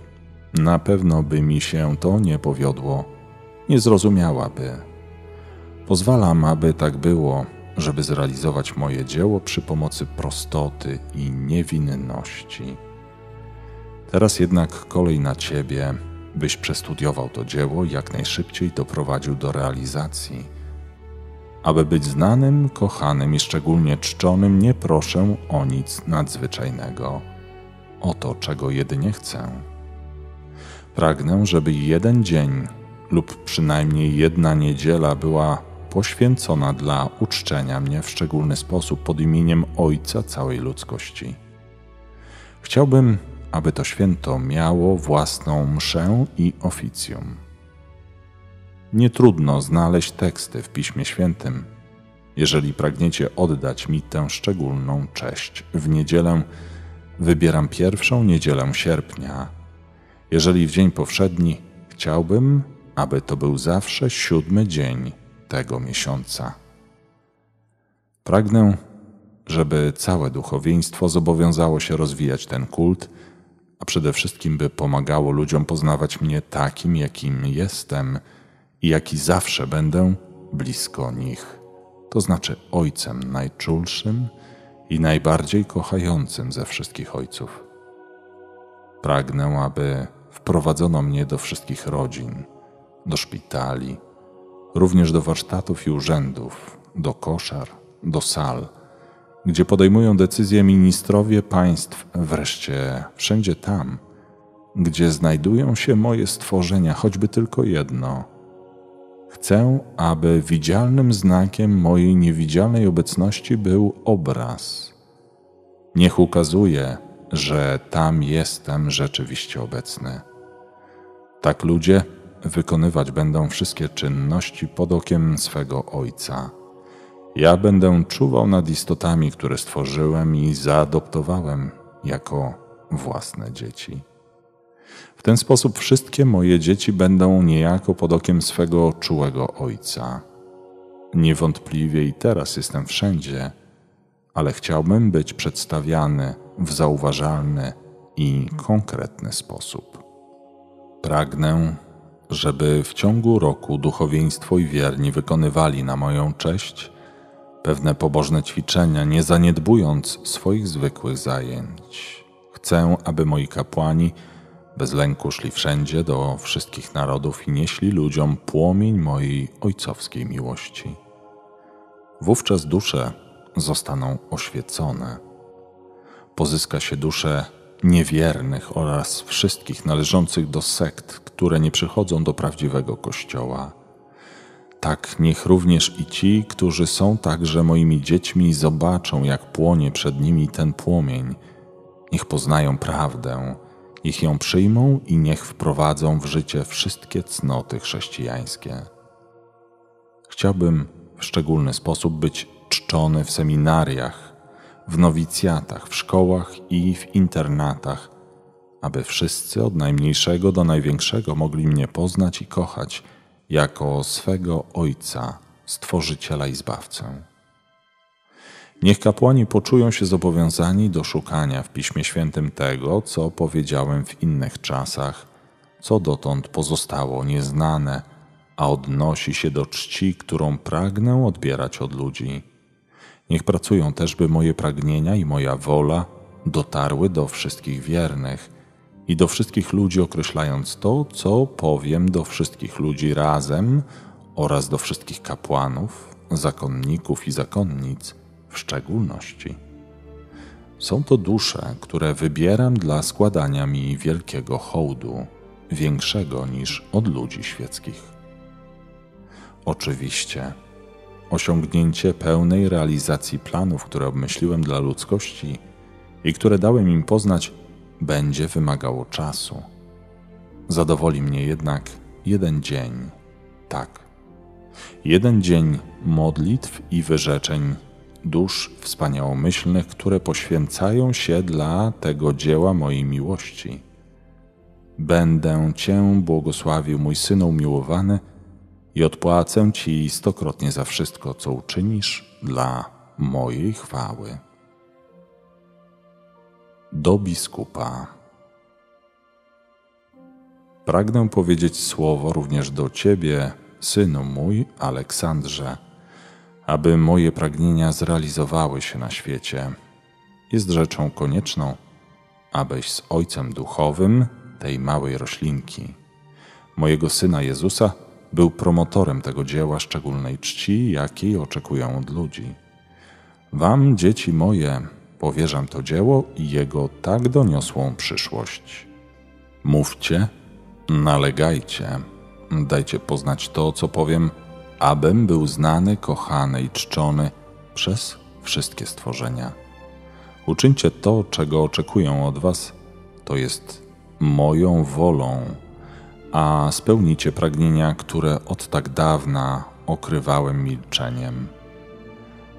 na pewno by mi się to nie powiodło, nie zrozumiałaby. Pozwalam, aby tak było, żeby zrealizować moje dzieło przy pomocy prostoty i niewinności. Teraz jednak kolej na ciebie, byś przestudiował to dzieło i jak najszybciej doprowadził do realizacji. Aby być znanym, kochanym i szczególnie czczonym, nie proszę o nic nadzwyczajnego, o to, czego jedynie chcę. Pragnę, żeby jeden dzień lub przynajmniej jedna niedziela była poświęcona dla uczczenia mnie w szczególny sposób pod imieniem Ojca całej ludzkości. Chciałbym, aby to święto miało własną mszę i oficjum. Nie trudno znaleźć teksty w Piśmie Świętym. Jeżeli pragniecie oddać mi tę szczególną cześć w niedzielę, wybieram pierwszą niedzielę sierpnia. Jeżeli w dzień powszedni, chciałbym, aby to był zawsze siódmy dzień tego miesiąca. Pragnę, żeby całe duchowieństwo zobowiązało się rozwijać ten kult, a przede wszystkim, by pomagało ludziom poznawać mnie takim, jakim jestem i jaki zawsze będę blisko nich, to znaczy Ojcem najczulszym i najbardziej kochającym ze wszystkich ojców. Pragnę, aby wprowadzono mnie do wszystkich rodzin, do szpitali, również do warsztatów i urzędów, do koszar, do sal, gdzie podejmują decyzje ministrowie państw, wreszcie wszędzie tam, gdzie znajdują się moje stworzenia, choćby tylko jedno. Chcę, aby widzialnym znakiem mojej niewidzialnej obecności był obraz. Niech ukazuje, że tam jestem rzeczywiście obecny. Tak ludzie wykonywać będą wszystkie czynności pod okiem swego Ojca. Ja będę czuwał nad istotami, które stworzyłem i zaadoptowałem jako własne dzieci. W ten sposób wszystkie moje dzieci będą niejako pod okiem swego czułego Ojca. Niewątpliwie i teraz jestem wszędzie, ale chciałbym być przedstawiany w zauważalny i konkretny sposób. Pragnę, żeby w ciągu roku duchowieństwo i wierni wykonywali na moją cześć pewne pobożne ćwiczenia, nie zaniedbując swoich zwykłych zajęć. Chcę, aby moi kapłani bez lęku szli wszędzie do wszystkich narodów i nieśli ludziom płomień mojej ojcowskiej miłości. Wówczas dusze zostaną oświecone. Pozyska się dusze niewiernych oraz wszystkich należących do sekt, które nie przychodzą do prawdziwego Kościoła. Tak niech również i ci, którzy są także moimi dziećmi, zobaczą, jak płonie przed nimi ten płomień. Niech poznają prawdę, niech ją przyjmą i niech wprowadzą w życie wszystkie cnoty chrześcijańskie. Chciałbym w szczególny sposób być czczony w seminariach, w nowicjatach, w szkołach i w internatach, aby wszyscy od najmniejszego do największego mogli mnie poznać i kochać jako swego Ojca, Stworzyciela i Zbawcę. Niech kapłani poczują się zobowiązani do szukania w Piśmie Świętym tego, co powiedziałem w innych czasach, co dotąd pozostało nieznane, a odnosi się do czci, którą pragnę odbierać od ludzi. Niech pracują też, by moje pragnienia i moja wola dotarły do wszystkich wiernych i do wszystkich ludzi, określając to, co powiem do wszystkich ludzi razem oraz do wszystkich kapłanów, zakonników i zakonnic w szczególności. Są to dusze, które wybieram dla składania mi wielkiego hołdu, większego niż od ludzi świeckich. Oczywiście, osiągnięcie pełnej realizacji planów, które obmyśliłem dla ludzkości i które dałem im poznać, będzie wymagało czasu. Zadowoli mnie jednak jeden dzień, tak. Jeden dzień modlitw i wyrzeczeń dusz wspaniałomyślnych, które poświęcają się dla tego dzieła mojej miłości. Będę Cię błogosławił, mój synu umiłowany, i odpłacę Ci stokrotnie za wszystko, co uczynisz dla mojej chwały. Do biskupa. Pragnę powiedzieć słowo również do Ciebie, synu mój, Aleksandrze aby moje pragnienia zrealizowały się na świecie, jest rzeczą konieczną, abyś z Ojcem Duchowym tej małej roślinki, mojego Syna Jezusa, był promotorem tego dzieła szczególnej czci, jakiej oczekują od ludzi. Wam, dzieci moje, powierzam to dzieło i jego tak doniosłą przyszłość. Mówcie, nalegajcie, dajcie poznać to, co powiem abym był znany, kochany i czczony przez wszystkie stworzenia. Uczyńcie to, czego oczekują od Was, to jest moją wolą, a spełnicie pragnienia, które od tak dawna okrywałem milczeniem.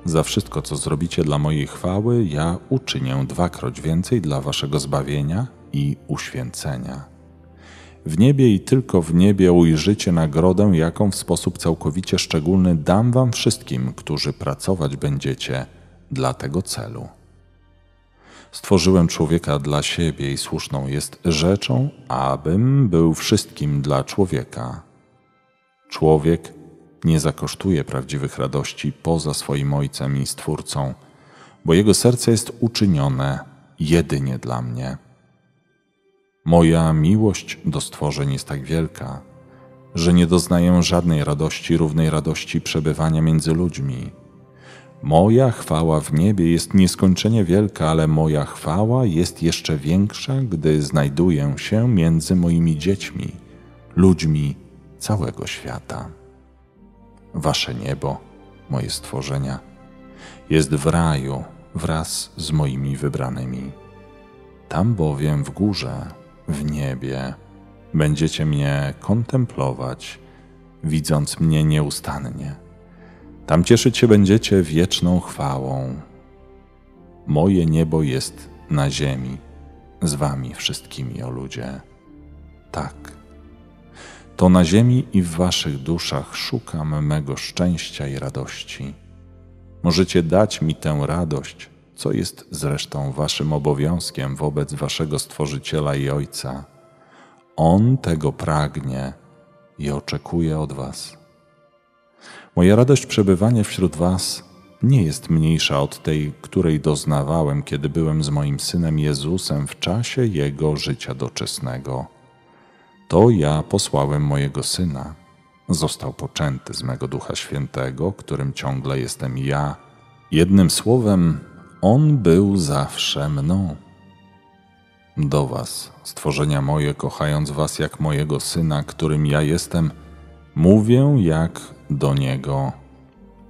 Za wszystko, co zrobicie dla mojej chwały, ja uczynię dwakroć więcej dla Waszego zbawienia i uświęcenia. W niebie i tylko w niebie ujrzycie nagrodę, jaką w sposób całkowicie szczególny dam wam wszystkim, którzy pracować będziecie dla tego celu. Stworzyłem człowieka dla siebie i słuszną jest rzeczą, abym był wszystkim dla człowieka. Człowiek nie zakosztuje prawdziwych radości poza swoim Ojcem i Stwórcą, bo jego serce jest uczynione jedynie dla mnie. Moja miłość do stworzeń jest tak wielka, że nie doznaję żadnej radości równej radości przebywania między ludźmi. Moja chwała w niebie jest nieskończenie wielka, ale moja chwała jest jeszcze większa, gdy znajduję się między moimi dziećmi, ludźmi całego świata. Wasze niebo, moje stworzenia, jest w raju wraz z moimi wybranymi. Tam bowiem w górze w niebie. Będziecie mnie kontemplować, widząc mnie nieustannie. Tam cieszyć się będziecie wieczną chwałą. Moje niebo jest na ziemi, z wami wszystkimi, o ludzie. Tak. To na ziemi i w waszych duszach szukam mego szczęścia i radości. Możecie dać mi tę radość, co jest zresztą waszym obowiązkiem wobec waszego Stworzyciela i Ojca. On tego pragnie i oczekuje od was. Moja radość przebywania wśród was nie jest mniejsza od tej, której doznawałem, kiedy byłem z moim synem Jezusem w czasie jego życia doczesnego. To ja posłałem mojego syna. Został poczęty z mego Ducha Świętego, którym ciągle jestem ja. Jednym słowem, on był zawsze mną. Do Was, stworzenia moje, kochając Was jak mojego syna, którym ja jestem, mówię jak do niego: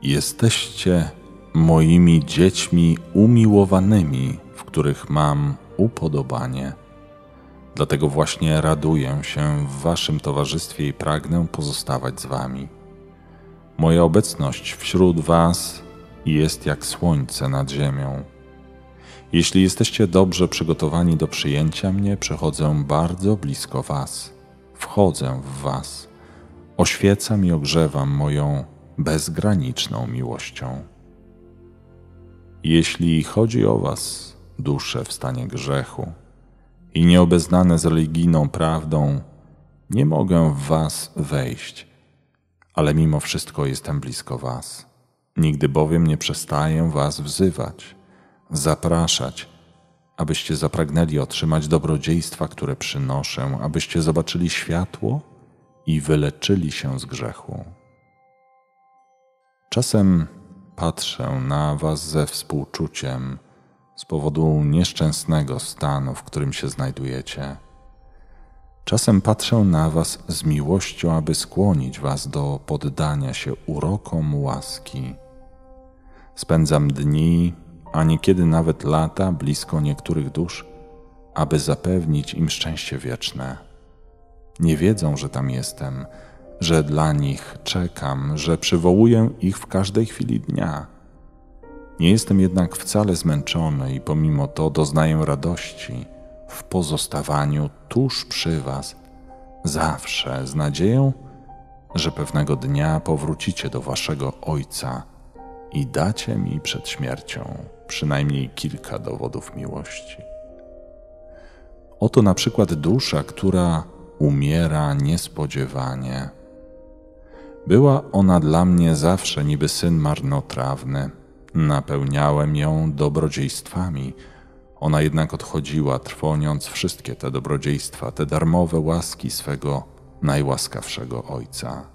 Jesteście moimi dziećmi umiłowanymi, w których mam upodobanie. Dlatego właśnie raduję się w Waszym towarzystwie i pragnę pozostawać z Wami. Moja obecność wśród Was jest jak słońce nad ziemią. Jeśli jesteście dobrze przygotowani do przyjęcia mnie, przychodzę bardzo blisko Was, wchodzę w Was, oświecam i ogrzewam moją bezgraniczną miłością. Jeśli chodzi o Was, dusze w stanie grzechu i nieobeznane z religijną prawdą, nie mogę w Was wejść, ale mimo wszystko jestem blisko Was. Nigdy bowiem nie przestaję Was wzywać, zapraszać, abyście zapragnęli otrzymać dobrodziejstwa, które przynoszę, abyście zobaczyli światło i wyleczyli się z grzechu. Czasem patrzę na Was ze współczuciem z powodu nieszczęsnego stanu, w którym się znajdujecie. Czasem patrzę na Was z miłością, aby skłonić Was do poddania się urokom łaski. Spędzam dni, a niekiedy nawet lata blisko niektórych dusz, aby zapewnić im szczęście wieczne. Nie wiedzą, że tam jestem, że dla nich czekam, że przywołuję ich w każdej chwili dnia. Nie jestem jednak wcale zmęczony i pomimo to doznaję radości w pozostawaniu tuż przy Was, zawsze z nadzieją, że pewnego dnia powrócicie do Waszego Ojca i dacie mi przed śmiercią przynajmniej kilka dowodów miłości. Oto na przykład dusza, która umiera niespodziewanie. Była ona dla mnie zawsze niby syn marnotrawny. Napełniałem ją dobrodziejstwami. Ona jednak odchodziła, trwoniąc wszystkie te dobrodziejstwa, te darmowe łaski swego najłaskawszego Ojca.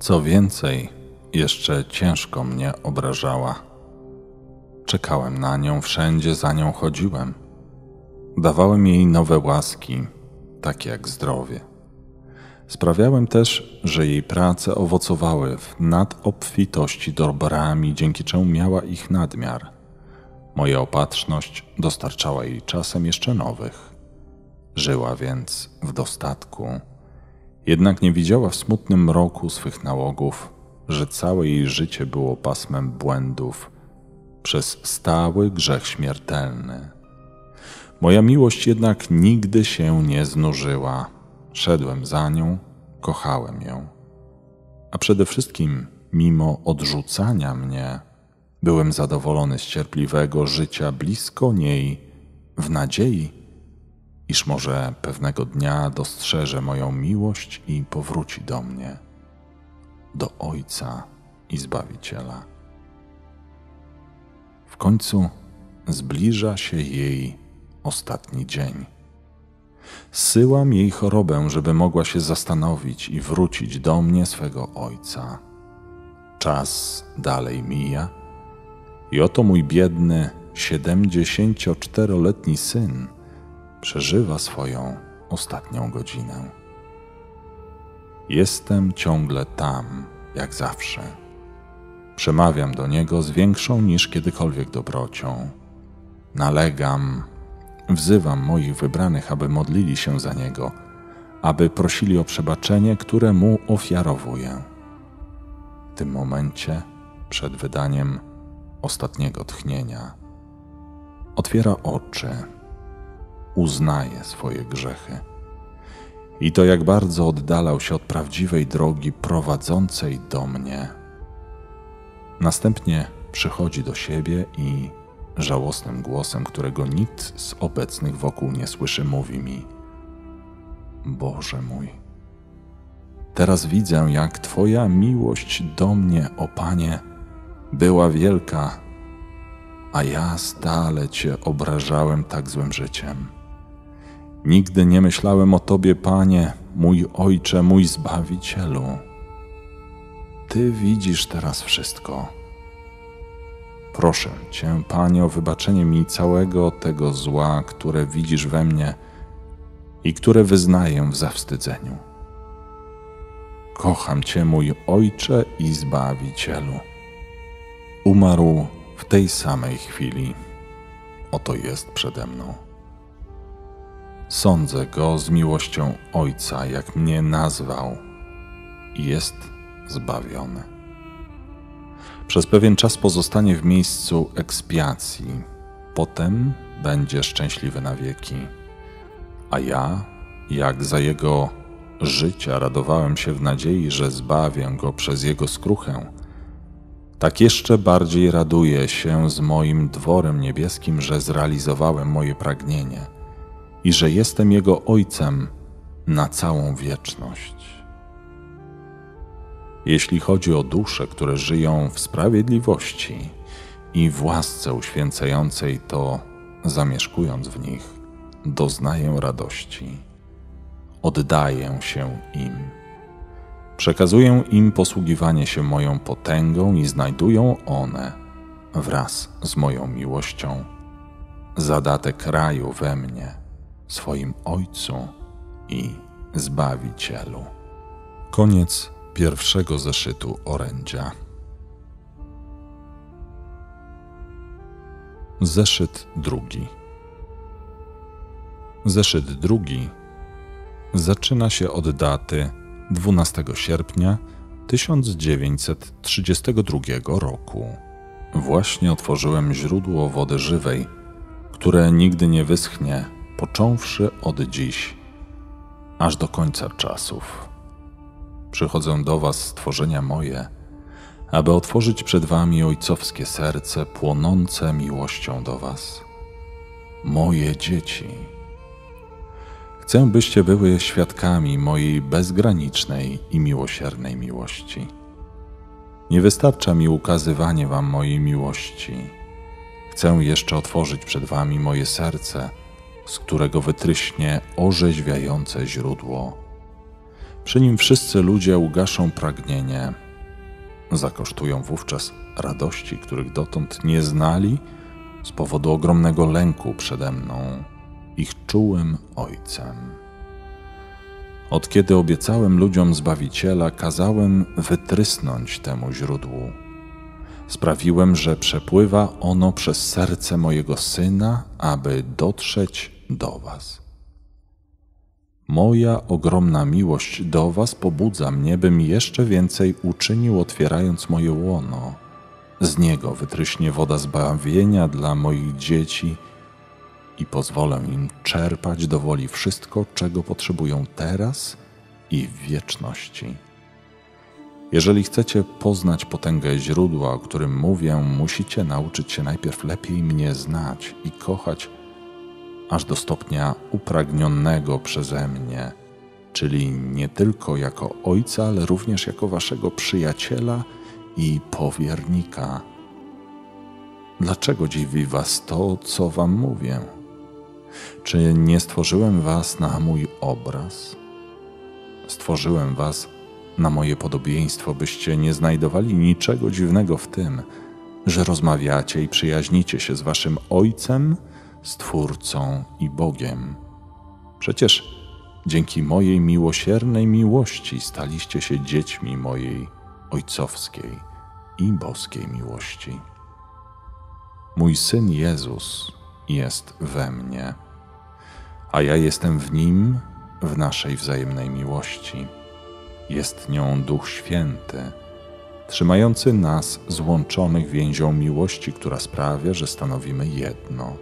Co więcej, jeszcze ciężko mnie obrażała. Czekałem na nią, wszędzie za nią chodziłem. Dawałem jej nowe łaski, takie jak zdrowie. Sprawiałem też, że jej prace owocowały w nadobfitości dobrami, dzięki czemu miała ich nadmiar. Moja opatrzność dostarczała jej czasem jeszcze nowych. Żyła więc w dostatku, jednak nie widziała w smutnym mroku swych nałogów, że całe jej życie było pasmem błędów przez stały grzech śmiertelny. Moja miłość jednak nigdy się nie znużyła. Szedłem za nią, kochałem ją. A przede wszystkim, mimo odrzucania mnie, byłem zadowolony z cierpliwego życia blisko niej, w nadziei, iż może pewnego dnia dostrzeże moją miłość i powróci do mnie, do Ojca i Zbawiciela. W końcu zbliża się jej ostatni dzień. Syłam jej chorobę, żeby mogła się zastanowić i wrócić do mnie swego ojca. Czas dalej mija i oto mój biedny, siedemdziesięcioczteroletni syn przeżywa swoją ostatnią godzinę. Jestem ciągle tam, jak zawsze. Przemawiam do niego z większą niż kiedykolwiek dobrocią. Nalegam, Wzywam moich wybranych, aby modlili się za niego, aby prosili o przebaczenie, które mu ofiarowuję. W tym momencie, przed wydaniem ostatniego tchnienia, otwiera oczy, uznaje swoje grzechy. I to, jak bardzo oddalał się od prawdziwej drogi prowadzącej do mnie. Następnie przychodzi do siebie i żałosnym głosem, którego nikt z obecnych wokół nie słyszy, mówi mi: Boże mój, teraz widzę, jak Twoja miłość do mnie, o Panie, była wielka, a ja stale Cię obrażałem tak złym życiem. Nigdy nie myślałem o Tobie, Panie, mój Ojcze, mój Zbawicielu. Ty widzisz teraz wszystko Proszę Cię, Panie, o wybaczenie mi całego tego zła, które widzisz we mnie i które wyznaję w zawstydzeniu. Kocham Cię, mój Ojcze i Zbawicielu. Umarł w tej samej chwili. Oto jest przede mną. Sądzę go z miłością Ojca, jak mnie nazwał, i jest zbawiony. Przez pewien czas pozostanie w miejscu ekspiacji, potem będzie szczęśliwy na wieki. A ja, jak za jego życia radowałem się w nadziei, że zbawię go przez jego skruchę, tak jeszcze bardziej raduję się z moim dworem niebieskim, że zrealizowałem moje pragnienie i że jestem jego ojcem na całą wieczność. Jeśli chodzi o dusze, które żyją w sprawiedliwości i w łasce uświęcającej, to zamieszkując w nich, doznaję radości. Oddaję się im. Przekazuję im posługiwanie się moją potęgą i znajdują one, wraz z moją miłością, zadatek raju we mnie, swoim Ojcu i Zbawicielu. Koniec pierwszego zeszytu orędzia. Zeszyt drugi. Zeszyt drugi zaczyna się od daty 12 sierpnia 1932 roku. Właśnie otworzyłem źródło wody żywej, które nigdy nie wyschnie, począwszy od dziś, aż do końca czasów. Przychodzę do Was, stworzenia moje, aby otworzyć przed Wami ojcowskie serce płonące miłością do Was. Moje dzieci. Chcę, byście były świadkami mojej bezgranicznej i miłosiernej miłości. Nie wystarcza mi ukazywanie Wam mojej miłości. Chcę jeszcze otworzyć przed Wami moje serce, z którego wytryśnie orzeźwiające źródło. Przy nim wszyscy ludzie ugaszą pragnienie, zakosztują wówczas radości, których dotąd nie znali z powodu ogromnego lęku przede mną ich czułym Ojcem. Od kiedy obiecałem ludziom Zbawiciela, kazałem wytrysnąć temu źródłu. Sprawiłem, że przepływa ono przez serce mojego Syna, aby dotrzeć do Was. Moja ogromna miłość do Was pobudza mnie, bym jeszcze więcej uczynił, otwierając moje łono. Z niego wytryśnie woda zbawienia dla moich dzieci i pozwolę im czerpać do woli wszystko, czego potrzebują teraz i w wieczności. Jeżeli chcecie poznać potęgę źródła, o którym mówię, musicie nauczyć się najpierw lepiej mnie znać i kochać, aż do stopnia upragnionego przeze mnie, czyli nie tylko jako ojca, ale również jako waszego przyjaciela i powiernika. Dlaczego dziwi was to, co wam mówię? Czy nie stworzyłem was na mój obraz? Stworzyłem was na moje podobieństwo, byście nie znajdowali niczego dziwnego w tym, że rozmawiacie i przyjaźnicie się z waszym Ojcem, Stwórcą i Bogiem. Przecież dzięki mojej miłosiernej miłości staliście się dziećmi mojej ojcowskiej i boskiej miłości. Mój syn Jezus jest we mnie a ja jestem w Nim, w naszej wzajemnej miłości. Jest nią Duch Święty, trzymający nas złączonych więzią miłości, która sprawia, że stanowimy jedno.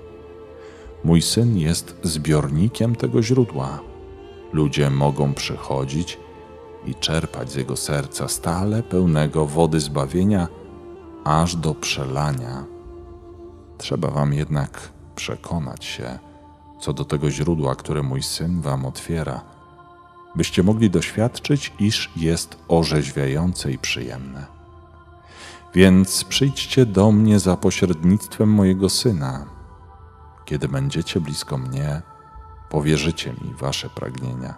Mój syn jest zbiornikiem tego źródła. Ludzie mogą przychodzić i czerpać z jego serca stale pełnego wody zbawienia, aż do przelania. Trzeba wam jednak przekonać się, co do tego źródła, które mój syn wam otwiera, byście mogli doświadczyć, iż jest orzeźwiające i przyjemne. Więc przyjdźcie do mnie za pośrednictwem mojego syna. Kiedy będziecie blisko mnie, powierzycie mi wasze pragnienia.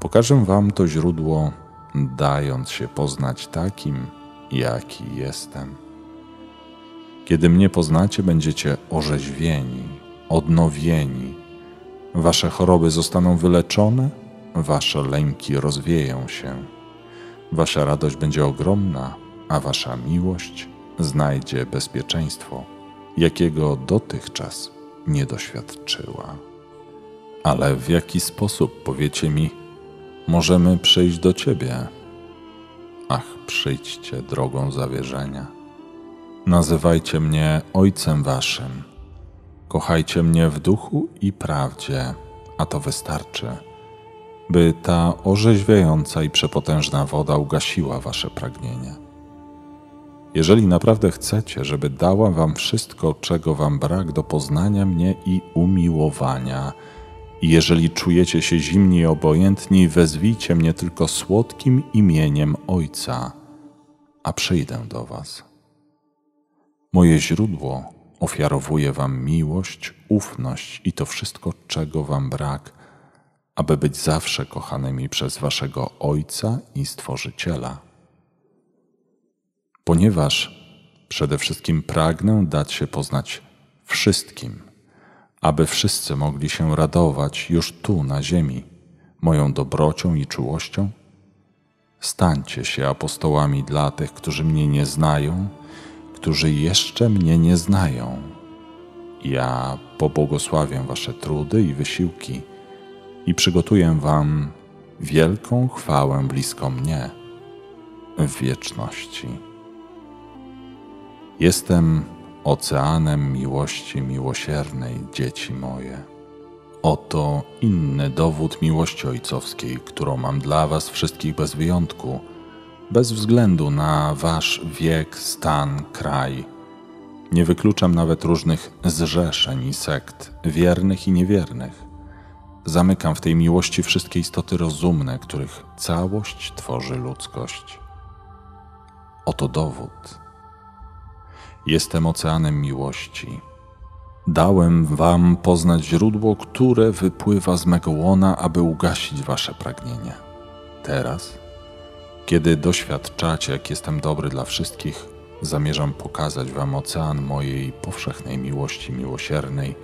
Pokażę wam to źródło, dając się poznać takim, jaki jestem. Kiedy mnie poznacie, będziecie orzeźwieni odnowieni. Wasze choroby zostaną wyleczone, wasze lęki rozwieją się. Wasza radość będzie ogromna, a wasza miłość znajdzie bezpieczeństwo, jakiego dotychczas nie doświadczyła. Ale w jaki sposób, powiecie mi, możemy przyjść do Ciebie? Ach, przyjdźcie drogą zawierzenia. Nazywajcie mnie Ojcem Waszym Kochajcie mnie w duchu i prawdzie, a to wystarczy, by ta orzeźwiająca i przepotężna woda ugasiła wasze pragnienie. Jeżeli naprawdę chcecie, żeby dała wam wszystko, czego wam brak do poznania mnie i umiłowania, i jeżeli czujecie się zimni i obojętni, wezwijcie mnie tylko słodkim imieniem Ojca, a przyjdę do was. Moje źródło ofiarowuje wam miłość, ufność i to wszystko, czego wam brak, aby być zawsze kochanymi przez waszego Ojca i Stworzyciela. Ponieważ przede wszystkim pragnę dać się poznać wszystkim, aby wszyscy mogli się radować już tu na ziemi moją dobrocią i czułością? Stańcie się apostołami dla tych, którzy mnie nie znają, którzy jeszcze mnie nie znają. Ja pobłogosławię wasze trudy i wysiłki i przygotuję wam wielką chwałę blisko mnie w wieczności. Jestem oceanem miłości miłosiernej, dzieci moje. Oto inny dowód miłości ojcowskiej, którą mam dla Was wszystkich bez wyjątku, bez względu na Wasz wiek, stan, kraj. Nie wykluczam nawet różnych zrzeszeń i sekt, wiernych i niewiernych. Zamykam w tej miłości wszystkie istoty rozumne, których całość tworzy ludzkość. Oto dowód Jestem oceanem miłości. Dałem wam poznać źródło, które wypływa z mego łona, aby ugasić wasze pragnienie. Teraz, kiedy doświadczacie, jak jestem dobry dla wszystkich, zamierzam pokazać wam ocean mojej powszechnej miłości miłosiernej,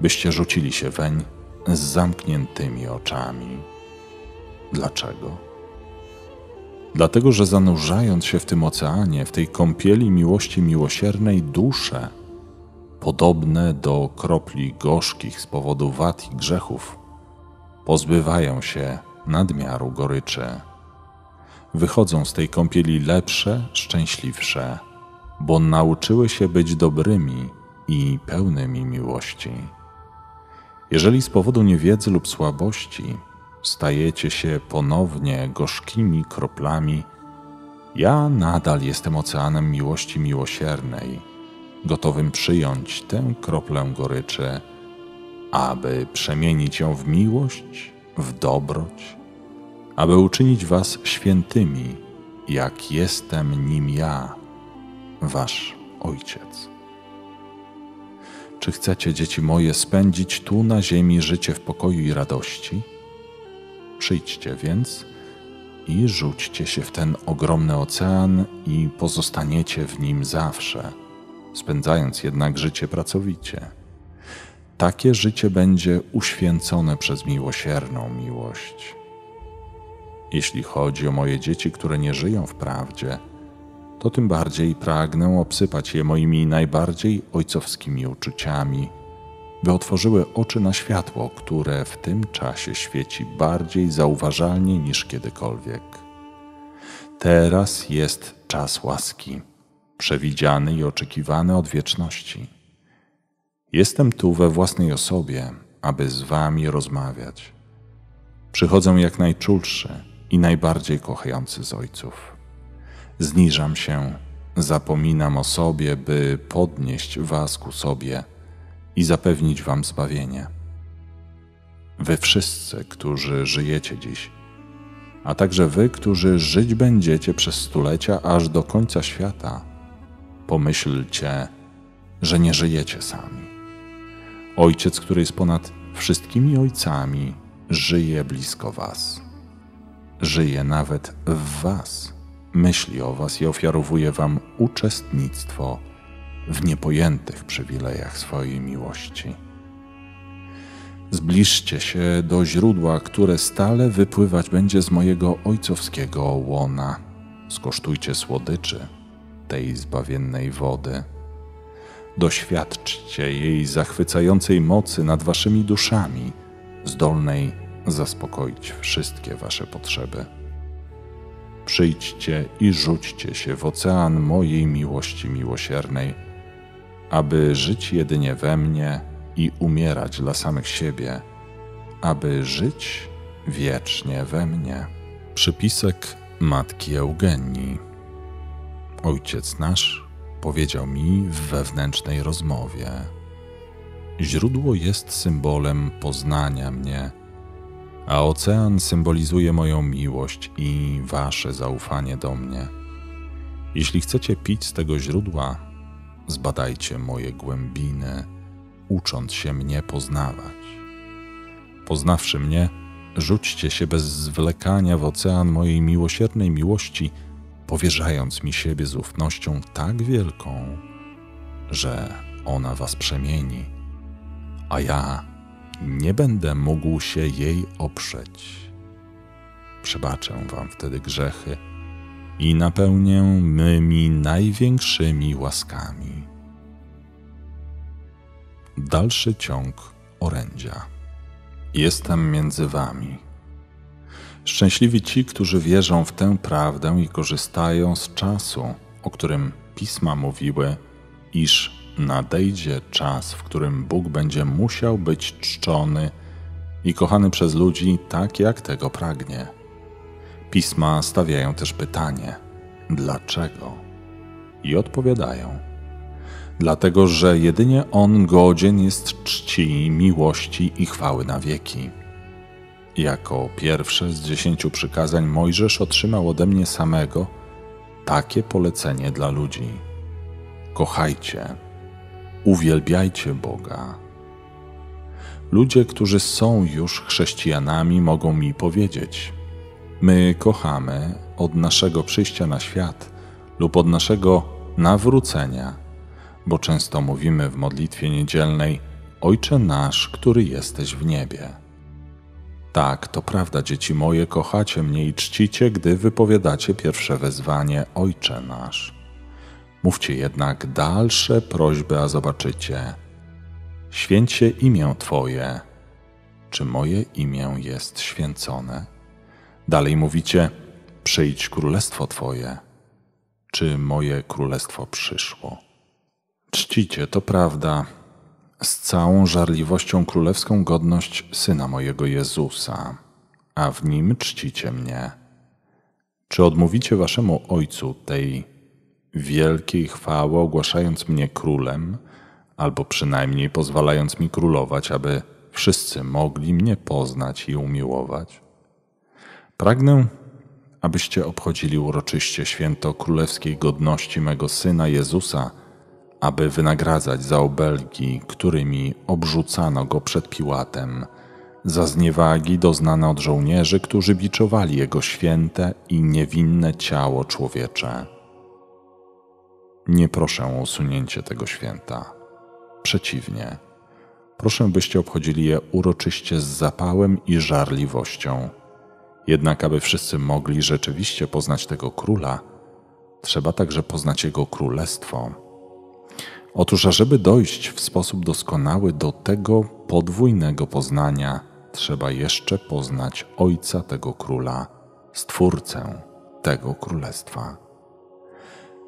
byście rzucili się weń z zamkniętymi oczami. Dlaczego? Dlatego, że zanurzając się w tym oceanie, w tej kąpieli miłości miłosiernej, dusze, podobne do kropli gorzkich z powodu wad i grzechów, pozbywają się nadmiaru goryczy. Wychodzą z tej kąpieli lepsze, szczęśliwsze, bo nauczyły się być dobrymi i pełnymi miłości. Jeżeli z powodu niewiedzy lub słabości stajecie się ponownie gorzkimi kroplami, ja nadal jestem oceanem miłości miłosiernej, gotowym przyjąć tę kroplę goryczy, aby przemienić ją w miłość, w dobroć, aby uczynić was świętymi, jak jestem nim ja, wasz Ojciec. Czy chcecie, dzieci moje, spędzić tu na ziemi życie w pokoju i radości? Przyjdźcie więc i rzućcie się w ten ogromny ocean i pozostaniecie w nim zawsze, spędzając jednak życie pracowicie. Takie życie będzie uświęcone przez miłosierną miłość. Jeśli chodzi o moje dzieci, które nie żyją w prawdzie, to tym bardziej pragnę obsypać je moimi najbardziej ojcowskimi uczuciami by otworzyły oczy na światło, które w tym czasie świeci bardziej zauważalnie niż kiedykolwiek. Teraz jest czas łaski, przewidziany i oczekiwany od wieczności. Jestem tu we własnej osobie, aby z Wami rozmawiać. Przychodzę jak najczulszy i najbardziej kochający z ojców. Zniżam się, zapominam o sobie, by podnieść Was ku sobie i zapewnić Wam zbawienie. Wy wszyscy, którzy żyjecie dziś, a także Wy, którzy żyć będziecie przez stulecia aż do końca świata, pomyślcie, że nie żyjecie sami. Ojciec, który jest ponad wszystkimi ojcami, żyje blisko Was. Żyje nawet w Was, myśli o Was i ofiarowuje Wam uczestnictwo w niepojętych przywilejach swojej miłości. Zbliżcie się do źródła, które stale wypływać będzie z mojego ojcowskiego łona. Skosztujcie słodyczy tej zbawiennej wody. Doświadczcie jej zachwycającej mocy nad waszymi duszami, zdolnej zaspokoić wszystkie wasze potrzeby. Przyjdźcie i rzućcie się w ocean mojej miłości miłosiernej aby żyć jedynie we mnie i umierać dla samych siebie, aby żyć wiecznie we mnie. Przypisek matki Eugenii. Ojciec nasz powiedział mi w wewnętrznej rozmowie. Źródło jest symbolem poznania mnie, a ocean symbolizuje moją miłość i wasze zaufanie do mnie. Jeśli chcecie pić z tego źródła, zbadajcie moje głębiny, ucząc się mnie poznawać. Poznawszy mnie, rzućcie się bez zwlekania w ocean mojej miłosiernej miłości, powierzając mi siebie z ufnością tak wielką, że ona was przemieni, a ja nie będę mógł się jej oprzeć. Przebaczę wam wtedy grzechy i napełnię mymi największymi łaskami. Dalszy ciąg orędzia. Jestem między wami. Szczęśliwi ci, którzy wierzą w tę prawdę i korzystają z czasu, o którym pisma mówiły, iż nadejdzie czas, w którym Bóg będzie musiał być czczony i kochany przez ludzi tak, jak tego pragnie. Pisma stawiają też pytanie: dlaczego? I odpowiadają: dlatego, że jedynie On godzien jest czci, miłości i chwały na wieki. Jako pierwsze z dziesięciu przykazań Mojżesz otrzymał ode mnie samego takie polecenie dla ludzi: Kochajcie, uwielbiajcie Boga. Ludzie, którzy są już chrześcijanami, mogą mi powiedzieć: My kochamy od naszego przyjścia na świat lub od naszego nawrócenia, bo często mówimy w modlitwie niedzielnej: Ojcze nasz, który jesteś w niebie. Tak, to prawda, dzieci moje, kochacie mnie i czcicie, gdy wypowiadacie pierwsze wezwanie Ojcze nasz. Mówcie jednak dalsze prośby, a zobaczycie. Święcie imię Twoje. Czy moje imię jest święcone? Dalej mówicie: Przyjdź królestwo Twoje. Czy moje królestwo przyszło? Czcicie, to prawda, z całą żarliwością królewską godność syna mojego Jezusa, a w nim czcicie mnie. Czy odmówicie waszemu ojcu tej wielkiej chwały, ogłaszając mnie królem, albo przynajmniej pozwalając mi królować, aby wszyscy mogli mnie poznać i umiłować? Pragnę, abyście obchodzili uroczyście święto królewskiej godności mego syna Jezusa, aby wynagradzać za obelgi, którymi obrzucano go przed Piłatem, za zniewagi doznane od żołnierzy, którzy biczowali jego święte i niewinne ciało człowiecze. Nie proszę o usunięcie tego święta. Przeciwnie, proszę, byście obchodzili je uroczyście z zapałem i żarliwością. Jednak, aby wszyscy mogli rzeczywiście poznać tego króla, trzeba także poznać jego królestwo. Otóż, ażeby dojść w sposób doskonały do tego podwójnego poznania, trzeba jeszcze poznać Ojca tego króla, Stwórcę tego królestwa.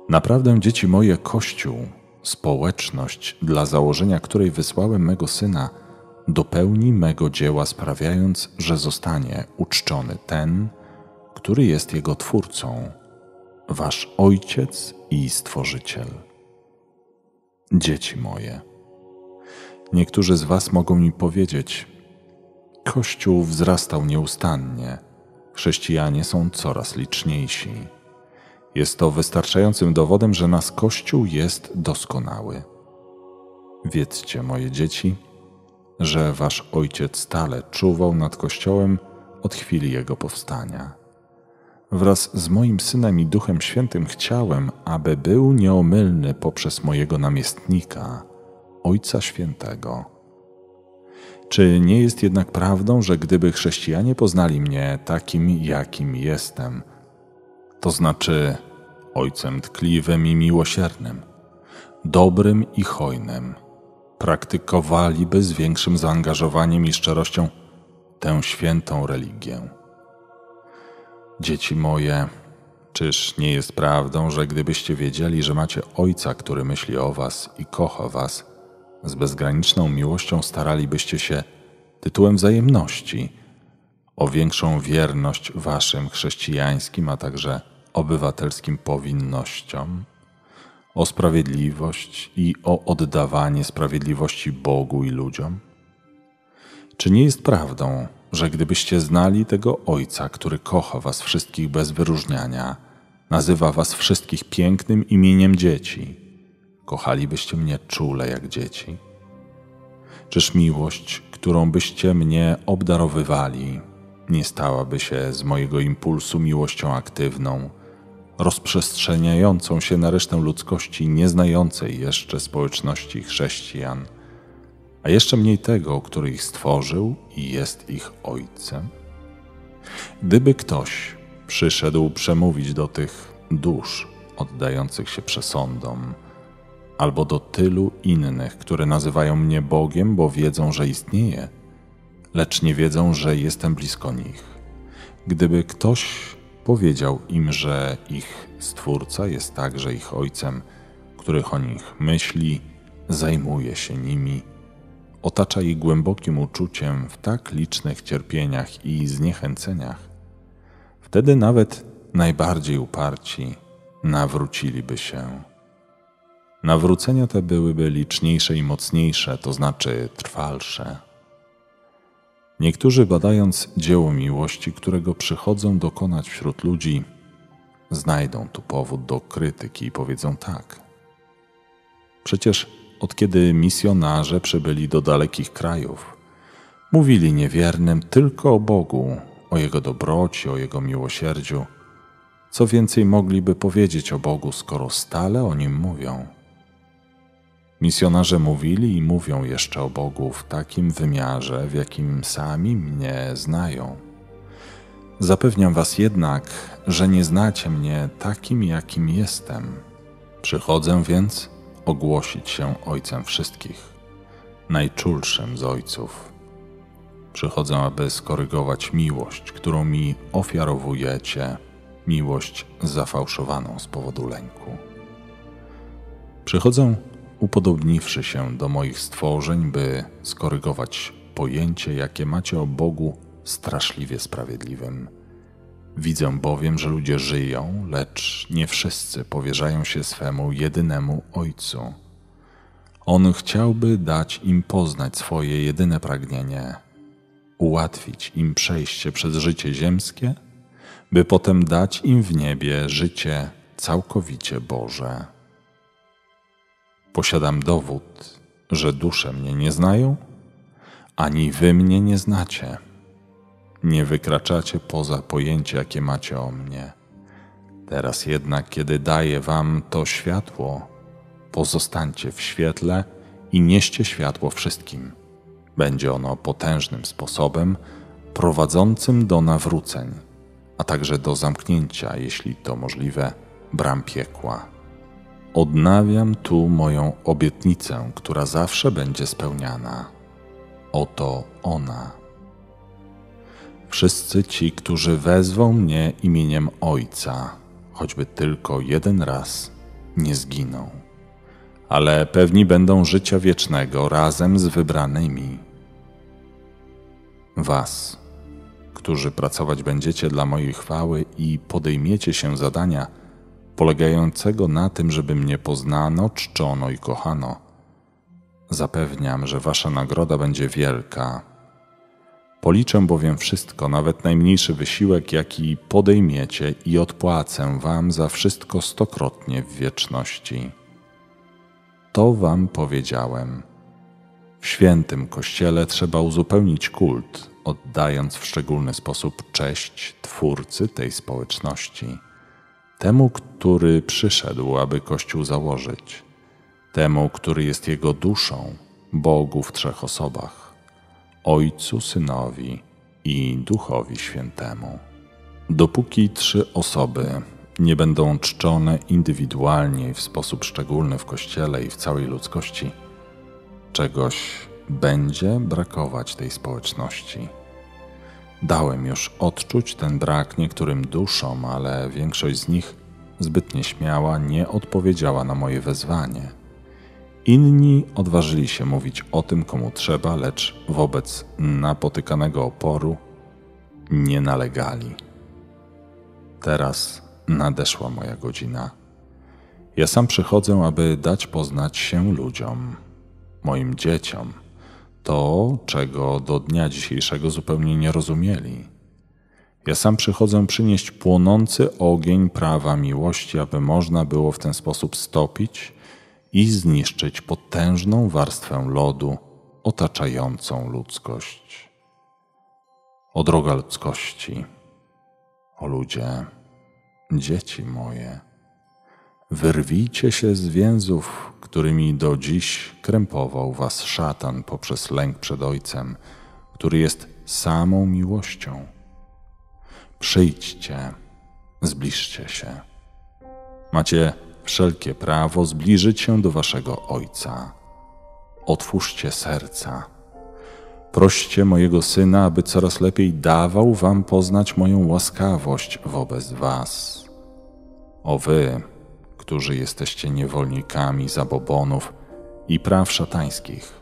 Naprawdę, dzieci moje, Kościół, społeczność, dla założenia której wysłałem mego syna, dopełni mego dzieła, sprawiając, że zostanie uczczony ten, który jest jego twórcą, wasz ojciec i stworzyciel. Dzieci moje, niektórzy z was mogą mi powiedzieć: Kościół wzrastał nieustannie, chrześcijanie są coraz liczniejsi. Jest to wystarczającym dowodem, że nasz Kościół jest doskonały. Wiedzcie, moje dzieci, że wasz ojciec stale czuwał nad Kościołem od chwili jego powstania. Wraz z moim synem i Duchem Świętym chciałem, aby był nieomylny poprzez mojego namiestnika, Ojca Świętego. Czy nie jest jednak prawdą, że gdyby chrześcijanie poznali mnie takim, jakim jestem, to znaczy Ojcem tkliwym i miłosiernym, dobrym i hojnym, praktykowaliby z większym zaangażowaniem i szczerością tę świętą religię. Dzieci moje, Czyż nie jest prawdą, że gdybyście wiedzieli, że macie Ojca, który myśli o Was i kocha Was, z bezgraniczną miłością staralibyście się tytułem wzajemności o większą wierność Waszym chrześcijańskim, a także obywatelskim powinnościom, o sprawiedliwość i o oddawanie sprawiedliwości Bogu i ludziom? Czy nie jest prawdą, że gdybyście znali tego Ojca, który kocha Was wszystkich bez wyróżniania, nazywa Was wszystkich pięknym imieniem dzieci, kochalibyście mnie czule jak dzieci? Czyż miłość, którą byście mnie obdarowywali, nie stałaby się z mojego impulsu miłością aktywną, rozprzestrzeniającą się na resztę ludzkości nieznającej jeszcze społeczności chrześcijan, a jeszcze mniej tego, który ich stworzył i jest ich ojcem? Gdyby ktoś przyszedł przemówić do tych dusz oddających się przesądom, albo do tylu innych, które nazywają mnie Bogiem, bo wiedzą, że istnieje, lecz nie wiedzą, że jestem blisko nich. Gdyby ktoś powiedział im, że ich Stwórca jest także ich Ojcem, który o nich myśli, zajmuje się nimi, otacza ich głębokim uczuciem w tak licznych cierpieniach i zniechęceniach, wtedy nawet najbardziej uparci nawróciliby się. Nawrócenia te byłyby liczniejsze i mocniejsze, to znaczy trwalsze. Niektórzy badając dzieło miłości, którego przychodzą dokonać wśród ludzi, znajdą tu powód do krytyki i powiedzą tak. Przecież od kiedy misjonarze przybyli do dalekich krajów, mówili niewiernym tylko o Bogu, o Jego dobroci, o Jego miłosierdziu. Co więcej mogliby powiedzieć o Bogu, skoro stale o Nim mówią? Misjonarze mówili i mówią jeszcze o Bogu w takim wymiarze, w jakim sami mnie znają. Zapewniam Was jednak, że nie znacie mnie takim, jakim jestem. Przychodzę więc ogłosić się Ojcem wszystkich, najczulszym z Ojców. Przychodzę, aby skorygować miłość, którą mi ofiarowujecie, miłość zafałszowaną z powodu lęku. Przychodzę, upodobniwszy się do moich stworzeń, by skorygować pojęcie, jakie macie o Bogu straszliwie sprawiedliwym. Widzę bowiem, że ludzie żyją, lecz nie wszyscy powierzają się swemu jedynemu Ojcu. On chciałby dać im poznać swoje jedyne pragnienie, ułatwić im przejście przez życie ziemskie, by potem dać im w niebie życie całkowicie Boże. Posiadam dowód, że dusze mnie nie znają, ani wy mnie nie znacie. Nie wykraczacie poza pojęcie, jakie macie o mnie. Teraz jednak, kiedy daję wam to światło, pozostańcie w świetle i nieście światło wszystkim. Będzie ono potężnym sposobem prowadzącym do nawróceń, a także do zamknięcia, jeśli to możliwe, bram piekła. Odnawiam tu moją obietnicę, która zawsze będzie spełniana. Oto ona. Wszyscy ci, którzy wezwą mnie imieniem Ojca, choćby tylko jeden raz, nie zginą, ale pewni będą życia wiecznego razem z wybranymi. Was, którzy pracować będziecie dla mojej chwały i podejmiecie się zadania polegającego na tym, żeby mnie poznano, czczono i kochano. Zapewniam, że wasza nagroda będzie wielka. Policzę bowiem wszystko, nawet najmniejszy wysiłek, jaki podejmiecie, i odpłacę wam za wszystko stokrotnie w wieczności. To wam powiedziałem. W świętym kościele trzeba uzupełnić kult, oddając w szczególny sposób cześć Twórcy tej społeczności, temu, który przyszedł, aby Kościół założyć, temu, który jest jego duszą, Bogu w trzech osobach Ojcu, Synowi i Duchowi Świętemu. Dopóki trzy osoby nie będą czczone indywidualnie i w sposób szczególny w Kościele i w całej ludzkości, czegoś będzie brakować tej społeczności. Dałem już odczuć ten brak niektórym duszom, ale większość z nich zbyt nieśmiała nie odpowiedziała na moje wezwanie. Inni odważyli się mówić o tym, komu trzeba, lecz wobec napotykanego oporu nie nalegali. Teraz nadeszła moja godzina. Ja sam przychodzę, aby dać poznać się ludziom, moim dzieciom, to, czego do dnia dzisiejszego zupełnie nie rozumieli. Ja sam przychodzę przynieść płonący ogień prawa miłości, aby można było w ten sposób stopić i zniszczyć potężną warstwę lodu otaczającą ludzkość. O droga ludzkości, o ludzie, dzieci moje, wyrwijcie się z więzów, którymi do dziś krępował was szatan poprzez lęk przed Ojcem, który jest samą miłością. Przyjdźcie, zbliżcie się. Macie wszelkie prawo zbliżyć się do waszego Ojca. Otwórzcie serca. Proście mojego Syna, aby coraz lepiej dawał wam poznać moją łaskawość wobec was. O wy, którzy jesteście niewolnikami zabobonów i praw szatańskich,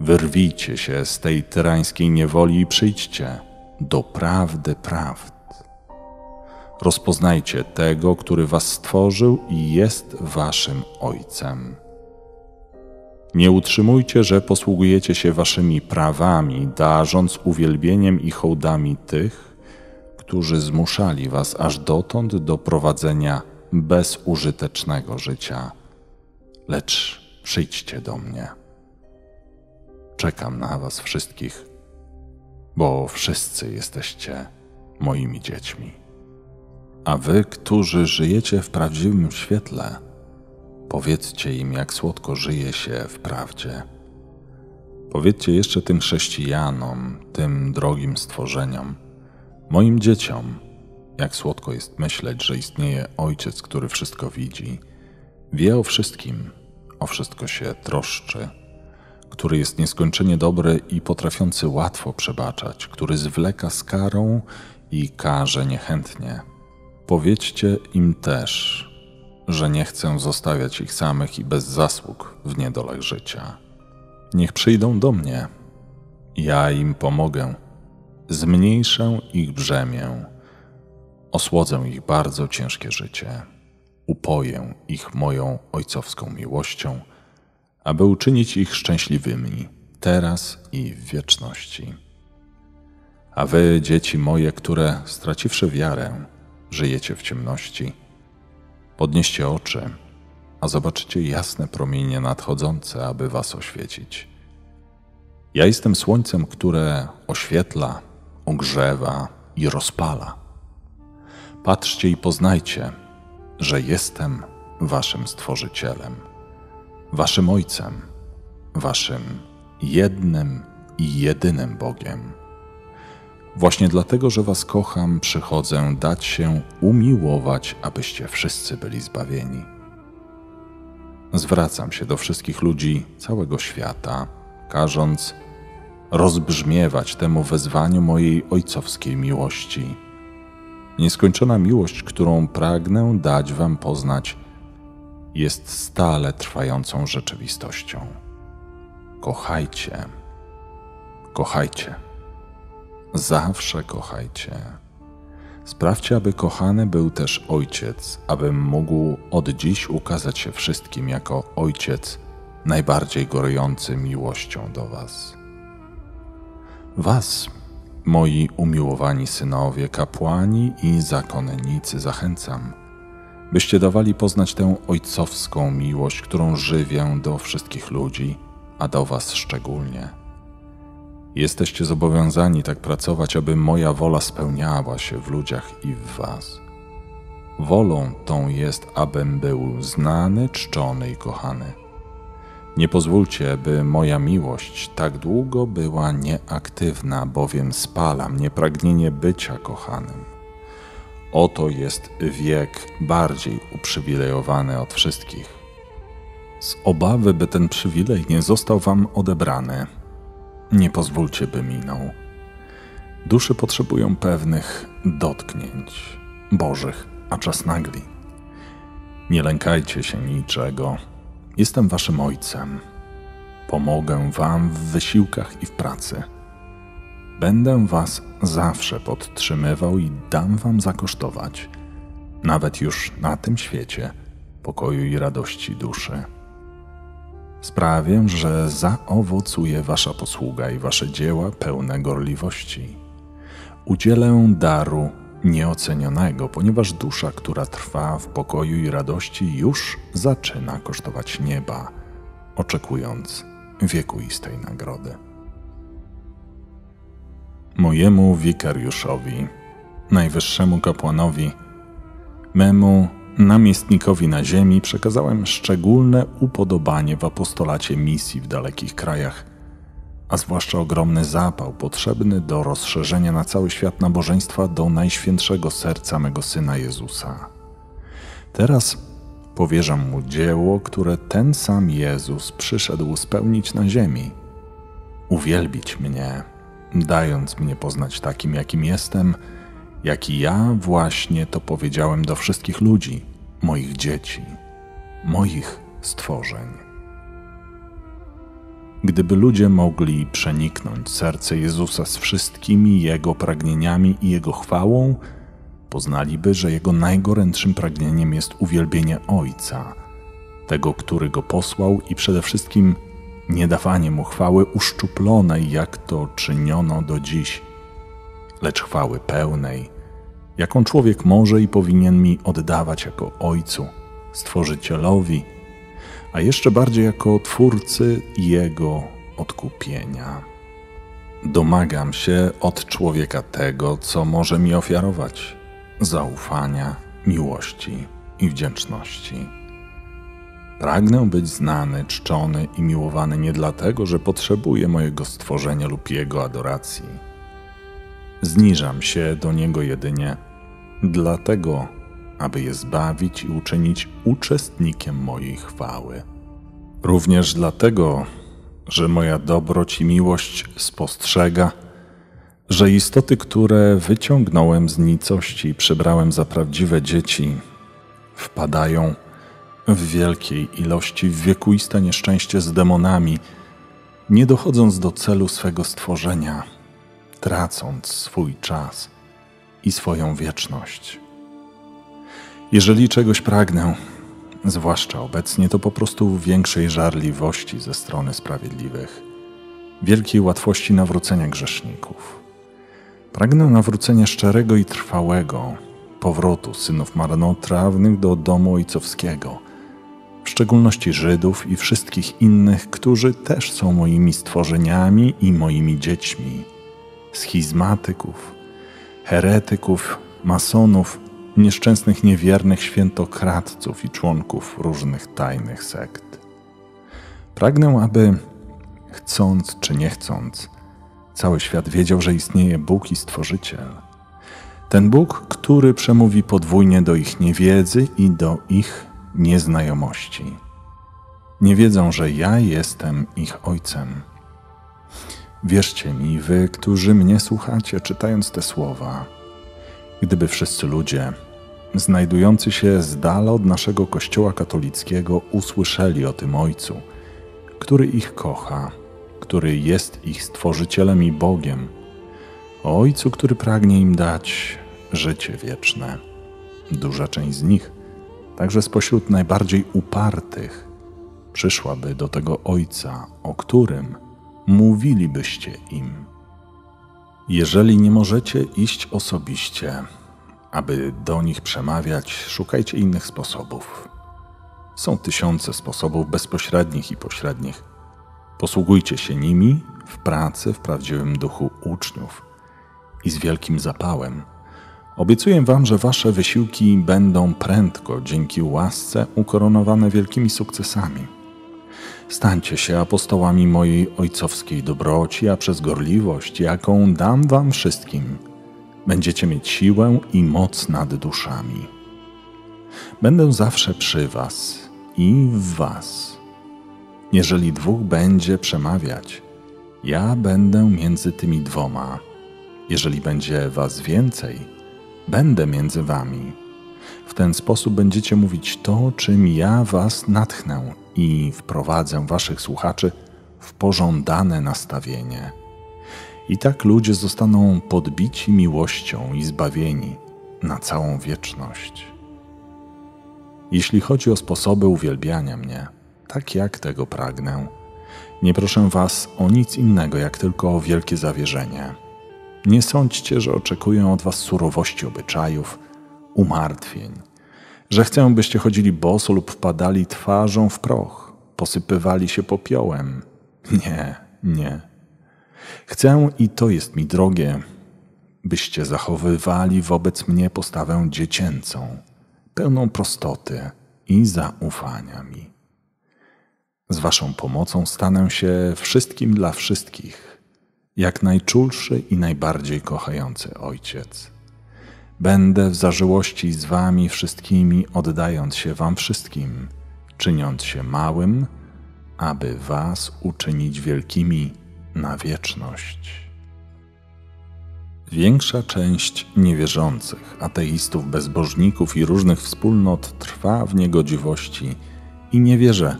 wyrwijcie się z tej tyrańskiej niewoli i przyjdźcie do prawdy prawd. Rozpoznajcie tego, który was stworzył i jest waszym Ojcem. Nie utrzymujcie, że posługujecie się waszymi prawami, darząc uwielbieniem i hołdami tych, którzy zmuszali was aż dotąd do prowadzenia bezużytecznego życia. Lecz przyjdźcie do mnie. Czekam na was wszystkich, bo wszyscy jesteście moimi dziećmi. A wy, którzy żyjecie w prawdziwym świetle, powiedzcie im, jak słodko żyje się w prawdzie. Powiedzcie jeszcze tym chrześcijanom, tym drogim stworzeniom, moim dzieciom, jak słodko jest myśleć, że istnieje Ojciec, który wszystko widzi, wie o wszystkim, o wszystko się troszczy, który jest nieskończenie dobry i potrafiący łatwo przebaczać, który zwleka z karą i karze niechętnie. Powiedzcie im też, że nie chcę zostawiać ich samych i bez zasług w niedolach życia. Niech przyjdą do mnie, ja im pomogę, zmniejszę ich brzemię, osłodzę ich bardzo ciężkie życie, upoję ich moją ojcowską miłością, aby uczynić ich szczęśliwymi teraz i w wieczności. A wy, dzieci moje, które straciwszy wiarę, żyjecie w ciemności. Podnieście oczy, a zobaczycie jasne promienie nadchodzące, aby was oświecić. Ja jestem słońcem, które oświetla, ogrzewa i rozpala. Patrzcie i poznajcie, że jestem waszym stworzycielem, waszym ojcem, waszym jednym i jedynym Bogiem. Właśnie dlatego, że Was kocham, przychodzę dać się umiłować, abyście wszyscy byli zbawieni. Zwracam się do wszystkich ludzi całego świata, każąc rozbrzmiewać temu wezwaniu mojej ojcowskiej miłości. Nieskończona miłość, którą pragnę dać Wam poznać, jest stale trwającą rzeczywistością. Kochajcie, kochajcie. Zawsze kochajcie. Sprawdźcie, aby kochany był też ojciec, abym mógł od dziś ukazać się wszystkim jako ojciec najbardziej gorujący miłością do Was. Was, moi umiłowani synowie, kapłani i zakonnicy, zachęcam, byście dawali poznać tę ojcowską miłość, którą żywię do wszystkich ludzi, a do Was szczególnie Jesteście zobowiązani tak pracować, aby moja wola spełniała się w ludziach i w Was. Wolą tą jest, abym był znany, czczony i kochany. Nie pozwólcie, by moja miłość tak długo była nieaktywna, bowiem spala mnie pragnienie bycia kochanym. Oto jest wiek bardziej uprzywilejowany od wszystkich. Z obawy, by ten przywilej nie został wam odebrany, nie pozwólcie, by minął. Dusze potrzebują pewnych dotknięć bożych, a czas nagli. Nie lękajcie się niczego. Jestem waszym ojcem. Pomogę wam w wysiłkach i w pracy. Będę was zawsze podtrzymywał i dam wam zakosztować, nawet już na tym świecie, pokoju i radości duszy. Sprawię, że zaowocuje wasza posługa i wasze dzieła pełne gorliwości. Udzielę daru nieocenionego, ponieważ dusza, która trwa w pokoju i radości, już zaczyna kosztować nieba, oczekując wiekuistej nagrody. Mojemu wikariuszowi, najwyższemu kapłanowi, memu namiestnikowi na ziemi przekazałem szczególne upodobanie w apostolacie misji w dalekich krajach, a zwłaszcza ogromny zapał potrzebny do rozszerzenia na cały świat nabożeństwa do najświętszego serca mego syna Jezusa. Teraz powierzam mu dzieło, które ten sam Jezus przyszedł spełnić na ziemi. Uwielbić mnie, dając mnie poznać takim, jakim jestem, jak i ja właśnie to powiedziałem do wszystkich ludzi, moich dzieci, moich stworzeń. Gdyby ludzie mogli przeniknąć serce Jezusa z wszystkimi Jego pragnieniami i Jego chwałą, poznaliby, że Jego najgorętszym pragnieniem jest uwielbienie Ojca, tego, który Go posłał i przede wszystkim nie dawanie Mu chwały uszczuplonej, jak to czyniono do dziś, lecz chwały pełnej, jaką człowiek może i powinien mi oddawać jako Ojcu, Stworzycielowi, a jeszcze bardziej jako Twórcy Jego odkupienia. Domagam się od człowieka tego, co może mi ofiarować zaufania, miłości i wdzięczności. Pragnę być znany, czczony i miłowany nie dlatego, że potrzebuję mojego stworzenia lub jego adoracji. Zniżam się do niego jedynie dlatego, aby je zbawić i uczynić uczestnikiem mojej chwały. Również dlatego, że moja dobroć i miłość spostrzega, że istoty, które wyciągnąłem z nicości i przybrałem za prawdziwe dzieci, wpadają w wielkiej ilości w wiekuiste nieszczęście z demonami, nie dochodząc do celu swego stworzenia, tracąc swój czas i swoją wieczność. Jeżeli czegoś pragnę, zwłaszcza obecnie, to po prostu większej żarliwości ze strony sprawiedliwych, wielkiej łatwości nawrócenia grzeszników. Pragnę nawrócenia szczerego i trwałego, powrotu synów marnotrawnych do domu ojcowskiego, w szczególności Żydów i wszystkich innych, którzy też są moimi stworzeniami i moimi dziećmi, schizmatyków, heretyków, masonów, nieszczęsnych niewiernych świętokradców i członków różnych tajnych sekt. Pragnę, aby, chcąc czy nie chcąc, cały świat wiedział, że istnieje Bóg i Stworzyciel. Ten Bóg, który przemówi podwójnie do ich niewiedzy i do ich nieznajomości. Nie wiedzą, że ja jestem ich Ojcem. Wierzcie mi, wy, którzy mnie słuchacie, czytając te słowa. Gdyby wszyscy ludzie, znajdujący się z dala od naszego Kościoła katolickiego, usłyszeli o tym Ojcu, który ich kocha, który jest ich stworzycielem i Bogiem, o Ojcu, który pragnie im dać życie wieczne. Duża część z nich, także spośród najbardziej upartych, przyszłaby do tego Ojca, o którym mówilibyście im. Jeżeli nie możecie iść osobiście, aby do nich przemawiać, szukajcie innych sposobów. Są tysiące sposobów bezpośrednich i pośrednich. Posługujcie się nimi w pracy w prawdziwym duchu uczniów i z wielkim zapałem. Obiecuję Wam, że Wasze wysiłki będą prędko, dzięki łasce, ukoronowane wielkimi sukcesami. Stańcie się apostołami mojej ojcowskiej dobroci, a przez gorliwość, jaką dam Wam wszystkim, będziecie mieć siłę i moc nad duszami. Będę zawsze przy Was i w Was. Jeżeli dwóch będzie przemawiać, ja będę między tymi dwoma. Jeżeli będzie was więcej, będę między wami. W ten sposób będziecie mówić to, czym ja was natchnę i wprowadzę waszych słuchaczy w pożądane nastawienie. I tak ludzie zostaną podbici miłością i zbawieni na całą wieczność. Jeśli chodzi o sposoby uwielbiania mnie, tak jak tego pragnę, nie proszę Was o nic innego, jak tylko o wielkie zawierzenie. Nie sądźcie, że oczekuję od Was surowości obyczajów, umartwień, że chcę, byście chodzili boso lub wpadali twarzą w proch, posypywali się popiołem. Nie, nie. Chcę, i to jest mi drogie, byście zachowywali wobec mnie postawę dziecięcą, pełną prostoty i zaufania mi. Z Waszą pomocą stanę się wszystkim dla wszystkich, jak najczulszy i najbardziej kochający Ojciec. Będę w zażyłości z Wami wszystkimi, oddając się Wam wszystkim, czyniąc się małym, aby Was uczynić wielkimi na wieczność. Większa część niewierzących, ateistów, bezbożników i różnych wspólnot trwa w niegodziwości i nie wierzę.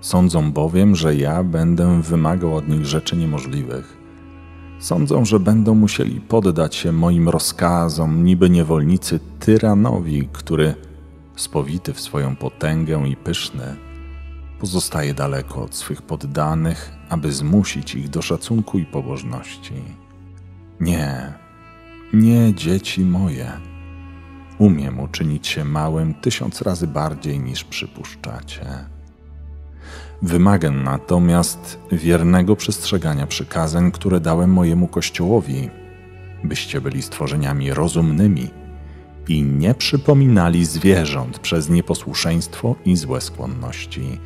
Sądzą bowiem, że ja będę wymagał od nich rzeczy niemożliwych. Sądzą, że będą musieli poddać się moim rozkazom, niby niewolnicy tyranowi, który, spowity w swoją potęgę i pyszny, pozostaje daleko od swych poddanych, aby zmusić ich do szacunku i pobożności. Nie, nie dzieci moje. Umiem uczynić się małym tysiąc razy bardziej niż przypuszczacie. Wymagę natomiast wiernego przestrzegania przykazań, które dałem mojemu Kościołowi, byście byli stworzeniami rozumnymi i nie przypominali zwierząt przez nieposłuszeństwo i złe skłonności,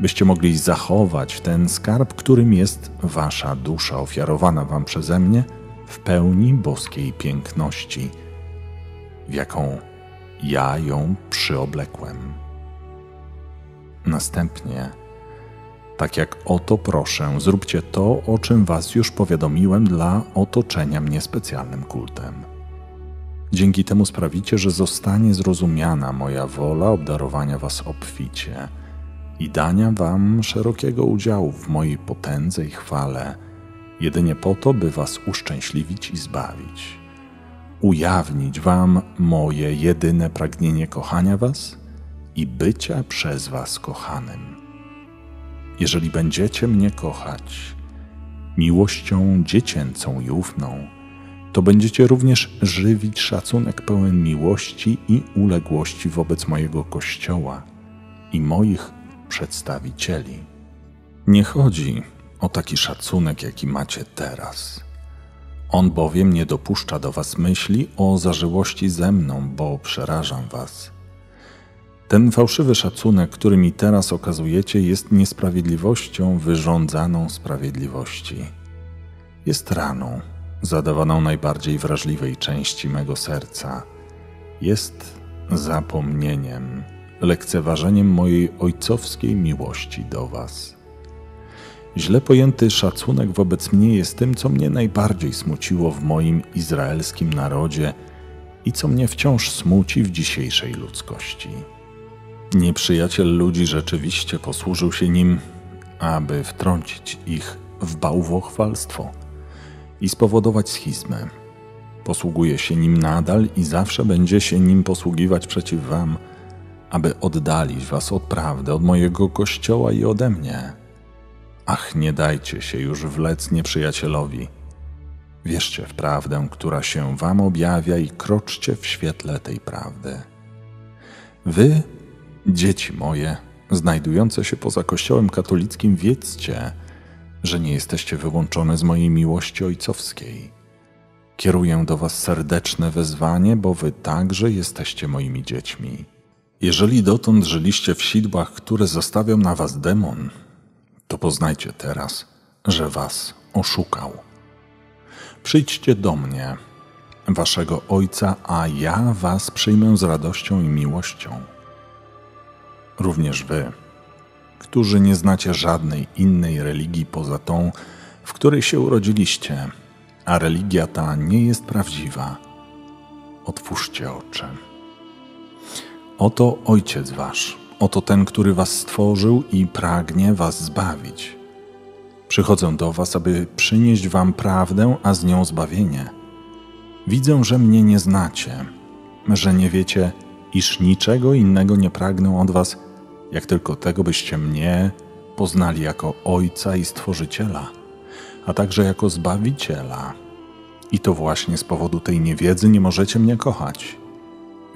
byście mogli zachować ten skarb, którym jest wasza dusza ofiarowana wam przeze mnie w pełni boskiej piękności, w jaką ja ją przyoblekłem. Następnie, tak jak o to proszę, zróbcie to, o czym Was już powiadomiłem dla otoczenia mnie specjalnym kultem. Dzięki temu sprawicie, że zostanie zrozumiana moja wola obdarowania Was obficie i dania Wam szerokiego udziału w mojej potędze i chwale, jedynie po to, by Was uszczęśliwić i zbawić. Ujawnić Wam moje jedyne pragnienie kochania Was i bycia przez Was kochanym. Jeżeli będziecie mnie kochać miłością dziecięcą i ufną, to będziecie również żywić szacunek pełen miłości i uległości wobec mojego Kościoła i moich przedstawicieli. Nie chodzi o taki szacunek, jaki macie teraz. On bowiem nie dopuszcza do was myśli o zażyłości ze mną, bo przerażam was. Ten fałszywy szacunek, który mi teraz okazujecie, jest niesprawiedliwością wyrządzaną sprawiedliwości. Jest raną zadawaną najbardziej wrażliwej części mego serca. Jest zapomnieniem, lekceważeniem mojej ojcowskiej miłości do Was. Źle pojęty szacunek wobec mnie jest tym, co mnie najbardziej smuciło w moim izraelskim narodzie i co mnie wciąż smuci w dzisiejszej ludzkości. Nieprzyjaciel ludzi rzeczywiście posłużył się nim, aby wtrącić ich w bałwochwalstwo i spowodować schizmę. Posługuje się nim nadal i zawsze będzie się nim posługiwać przeciw wam, aby oddalić was od prawdy, od mojego kościoła i ode mnie. Ach, nie dajcie się już wlec nieprzyjacielowi. Wierzcie w prawdę, która się wam objawia i kroczcie w świetle tej prawdy. Wy Dzieci moje, znajdujące się poza Kościołem katolickim, wiedzcie, że nie jesteście wyłączone z mojej miłości ojcowskiej. Kieruję do Was serdeczne wezwanie, bo Wy także jesteście moimi dziećmi. Jeżeli dotąd żyliście w sidłach, które zostawią na Was demon, to poznajcie teraz, że Was oszukał. Przyjdźcie do mnie, Waszego Ojca, a ja Was przyjmę z radością i miłością również wy, którzy nie znacie żadnej innej religii poza tą, w której się urodziliście, a religia ta nie jest prawdziwa, otwórzcie oczy. Oto Ojciec Wasz, oto ten, który Was stworzył i pragnie Was zbawić. Przychodzę do Was, aby przynieść Wam prawdę, a z nią zbawienie. Widzę, że mnie nie znacie, że nie wiecie, iż niczego innego nie pragnę od Was, jak tylko tego, byście mnie poznali jako Ojca i Stworzyciela, a także jako Zbawiciela. I to właśnie z powodu tej niewiedzy nie możecie mnie kochać.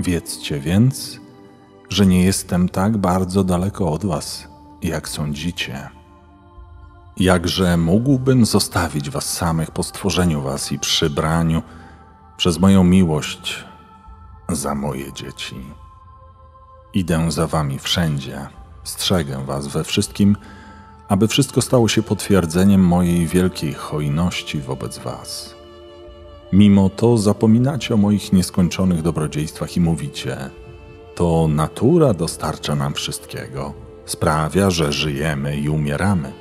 Wiedzcie więc, że nie jestem tak bardzo daleko od Was, jak sądzicie. Jakże mógłbym zostawić Was samych po stworzeniu Was i przybraniu przez moją miłość za moje dzieci. Idę za Wami wszędzie, strzegę Was we wszystkim, aby wszystko stało się potwierdzeniem mojej wielkiej hojności wobec Was. Mimo to zapominacie o moich nieskończonych dobrodziejstwach i mówicie: To natura dostarcza nam wszystkiego, sprawia, że żyjemy i umieramy.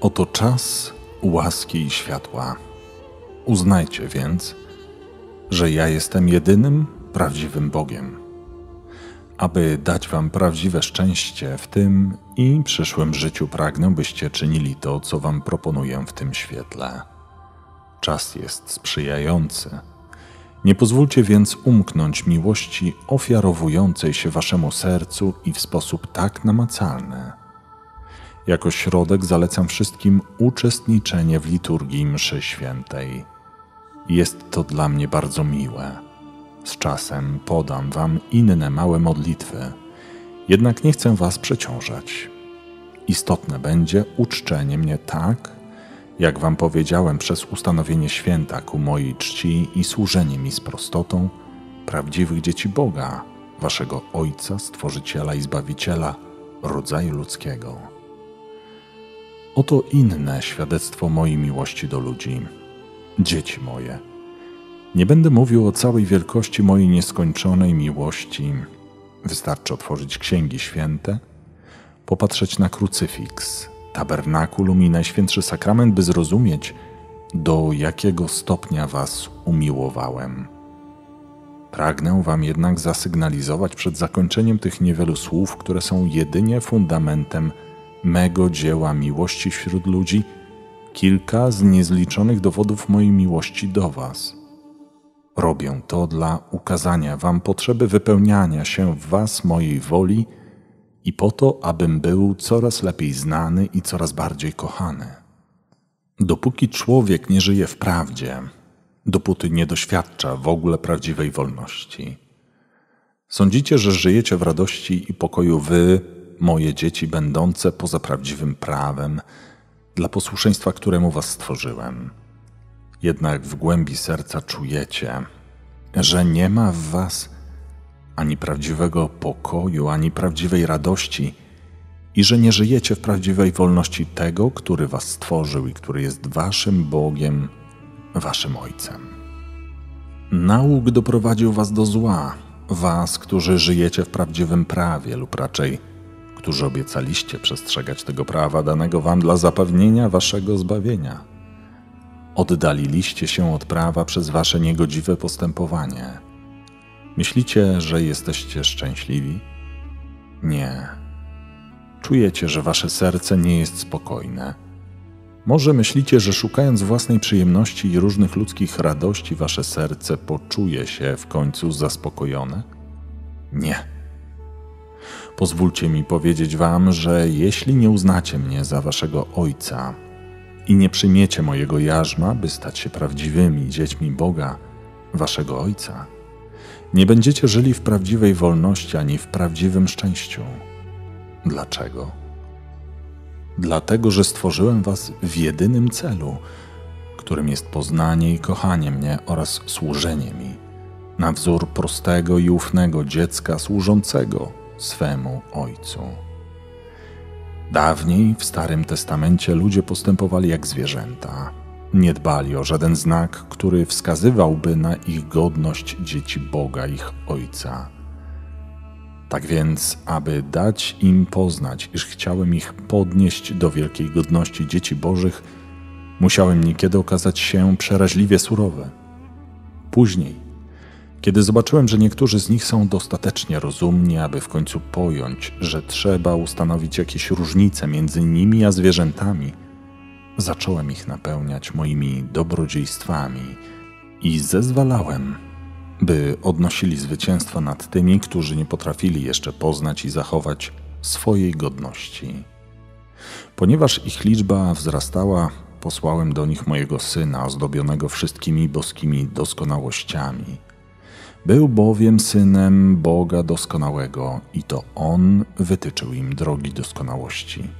Oto czas łaski i światła. Uznajcie więc, że ja jestem jedynym prawdziwym Bogiem. Aby dać Wam prawdziwe szczęście w tym i przyszłym życiu, pragnę, byście czynili to, co Wam proponuję w tym świetle. Czas jest sprzyjający. Nie pozwólcie więc umknąć miłości ofiarowującej się Waszemu sercu i w sposób tak namacalny. Jako środek zalecam wszystkim uczestniczenie w liturgii Mszy Świętej. Jest to dla mnie bardzo miłe. Z czasem podam Wam inne małe modlitwy, jednak nie chcę Was przeciążać. Istotne będzie uczczenie mnie tak, jak Wam powiedziałem, przez ustanowienie święta ku mojej czci i służenie mi z prostotą prawdziwych dzieci Boga, Waszego Ojca, Stworzyciela i Zbawiciela rodzaju ludzkiego. Oto inne świadectwo mojej miłości do ludzi. Dzieci moje, nie będę mówił o całej wielkości mojej nieskończonej miłości. Wystarczy otworzyć księgi święte, popatrzeć na krucyfiks, tabernakulum i Najświętszy Sakrament, by zrozumieć, do jakiego stopnia Was umiłowałem. Pragnę Wam jednak zasygnalizować przed zakończeniem tych niewielu słów, które są jedynie fundamentem mego dzieła miłości wśród ludzi, kilka z niezliczonych dowodów mojej miłości do Was. Robię to dla ukazania Wam potrzeby wypełniania się w Was mojej woli i po to, abym był coraz lepiej znany i coraz bardziej kochany. Dopóki człowiek nie żyje w prawdzie, dopóty nie doświadcza w ogóle prawdziwej wolności. Sądzicie, że żyjecie w radości i pokoju wy, moje dzieci będące poza prawdziwym prawem, dla posłuszeństwa, któremu was stworzyłem. Jednak w głębi serca czujecie, że nie ma w was ani prawdziwego pokoju, ani prawdziwej radości, i że nie żyjecie w prawdziwej wolności tego, który was stworzył i który jest waszym Bogiem, waszym Ojcem. Nauk doprowadził was do zła, was, którzy żyjecie w prawdziwym prawie, lub raczej, którzy obiecaliście przestrzegać tego prawa danego wam dla zapewnienia waszego zbawienia. Oddaliliście się od prawa przez wasze niegodziwe postępowanie Myślicie, że jesteście szczęśliwi? Nie. Czujecie, że wasze serce nie jest spokojne. Może myślicie, że szukając własnej przyjemności i różnych ludzkich radości, wasze serce poczuje się w końcu zaspokojone? Nie. Pozwólcie mi powiedzieć wam, że jeśli nie uznacie mnie za waszego ojca i nie przyjmiecie mojego jarzma, by stać się prawdziwymi dziećmi Boga, waszego ojca, nie będziecie żyli w prawdziwej wolności ani w prawdziwym szczęściu. Dlaczego? Dlatego, że stworzyłem Was w jedynym celu, którym jest poznanie i kochanie mnie oraz służenie mi, na wzór prostego i ufnego dziecka służącego swemu Ojcu. Dawniej w Starym Testamencie ludzie postępowali jak zwierzęta nie dbali o żaden znak, który wskazywałby na ich godność dzieci Boga, ich Ojca. Tak więc, aby dać im poznać, iż chciałem ich podnieść do wielkiej godności dzieci Bożych, musiałem niekiedy okazać się przeraźliwie surowy. Później, kiedy zobaczyłem, że niektórzy z nich są dostatecznie rozumni, aby w końcu pojąć, że trzeba ustanowić jakieś różnice między nimi a zwierzętami, zacząłem ich napełniać moimi dobrodziejstwami i zezwalałem, by odnosili zwycięstwo nad tymi, którzy nie potrafili jeszcze poznać i zachować swojej godności. Ponieważ ich liczba wzrastała, posłałem do nich mojego syna, ozdobionego wszystkimi boskimi doskonałościami. Był bowiem synem Boga doskonałego, i to on wytyczył im drogi doskonałości.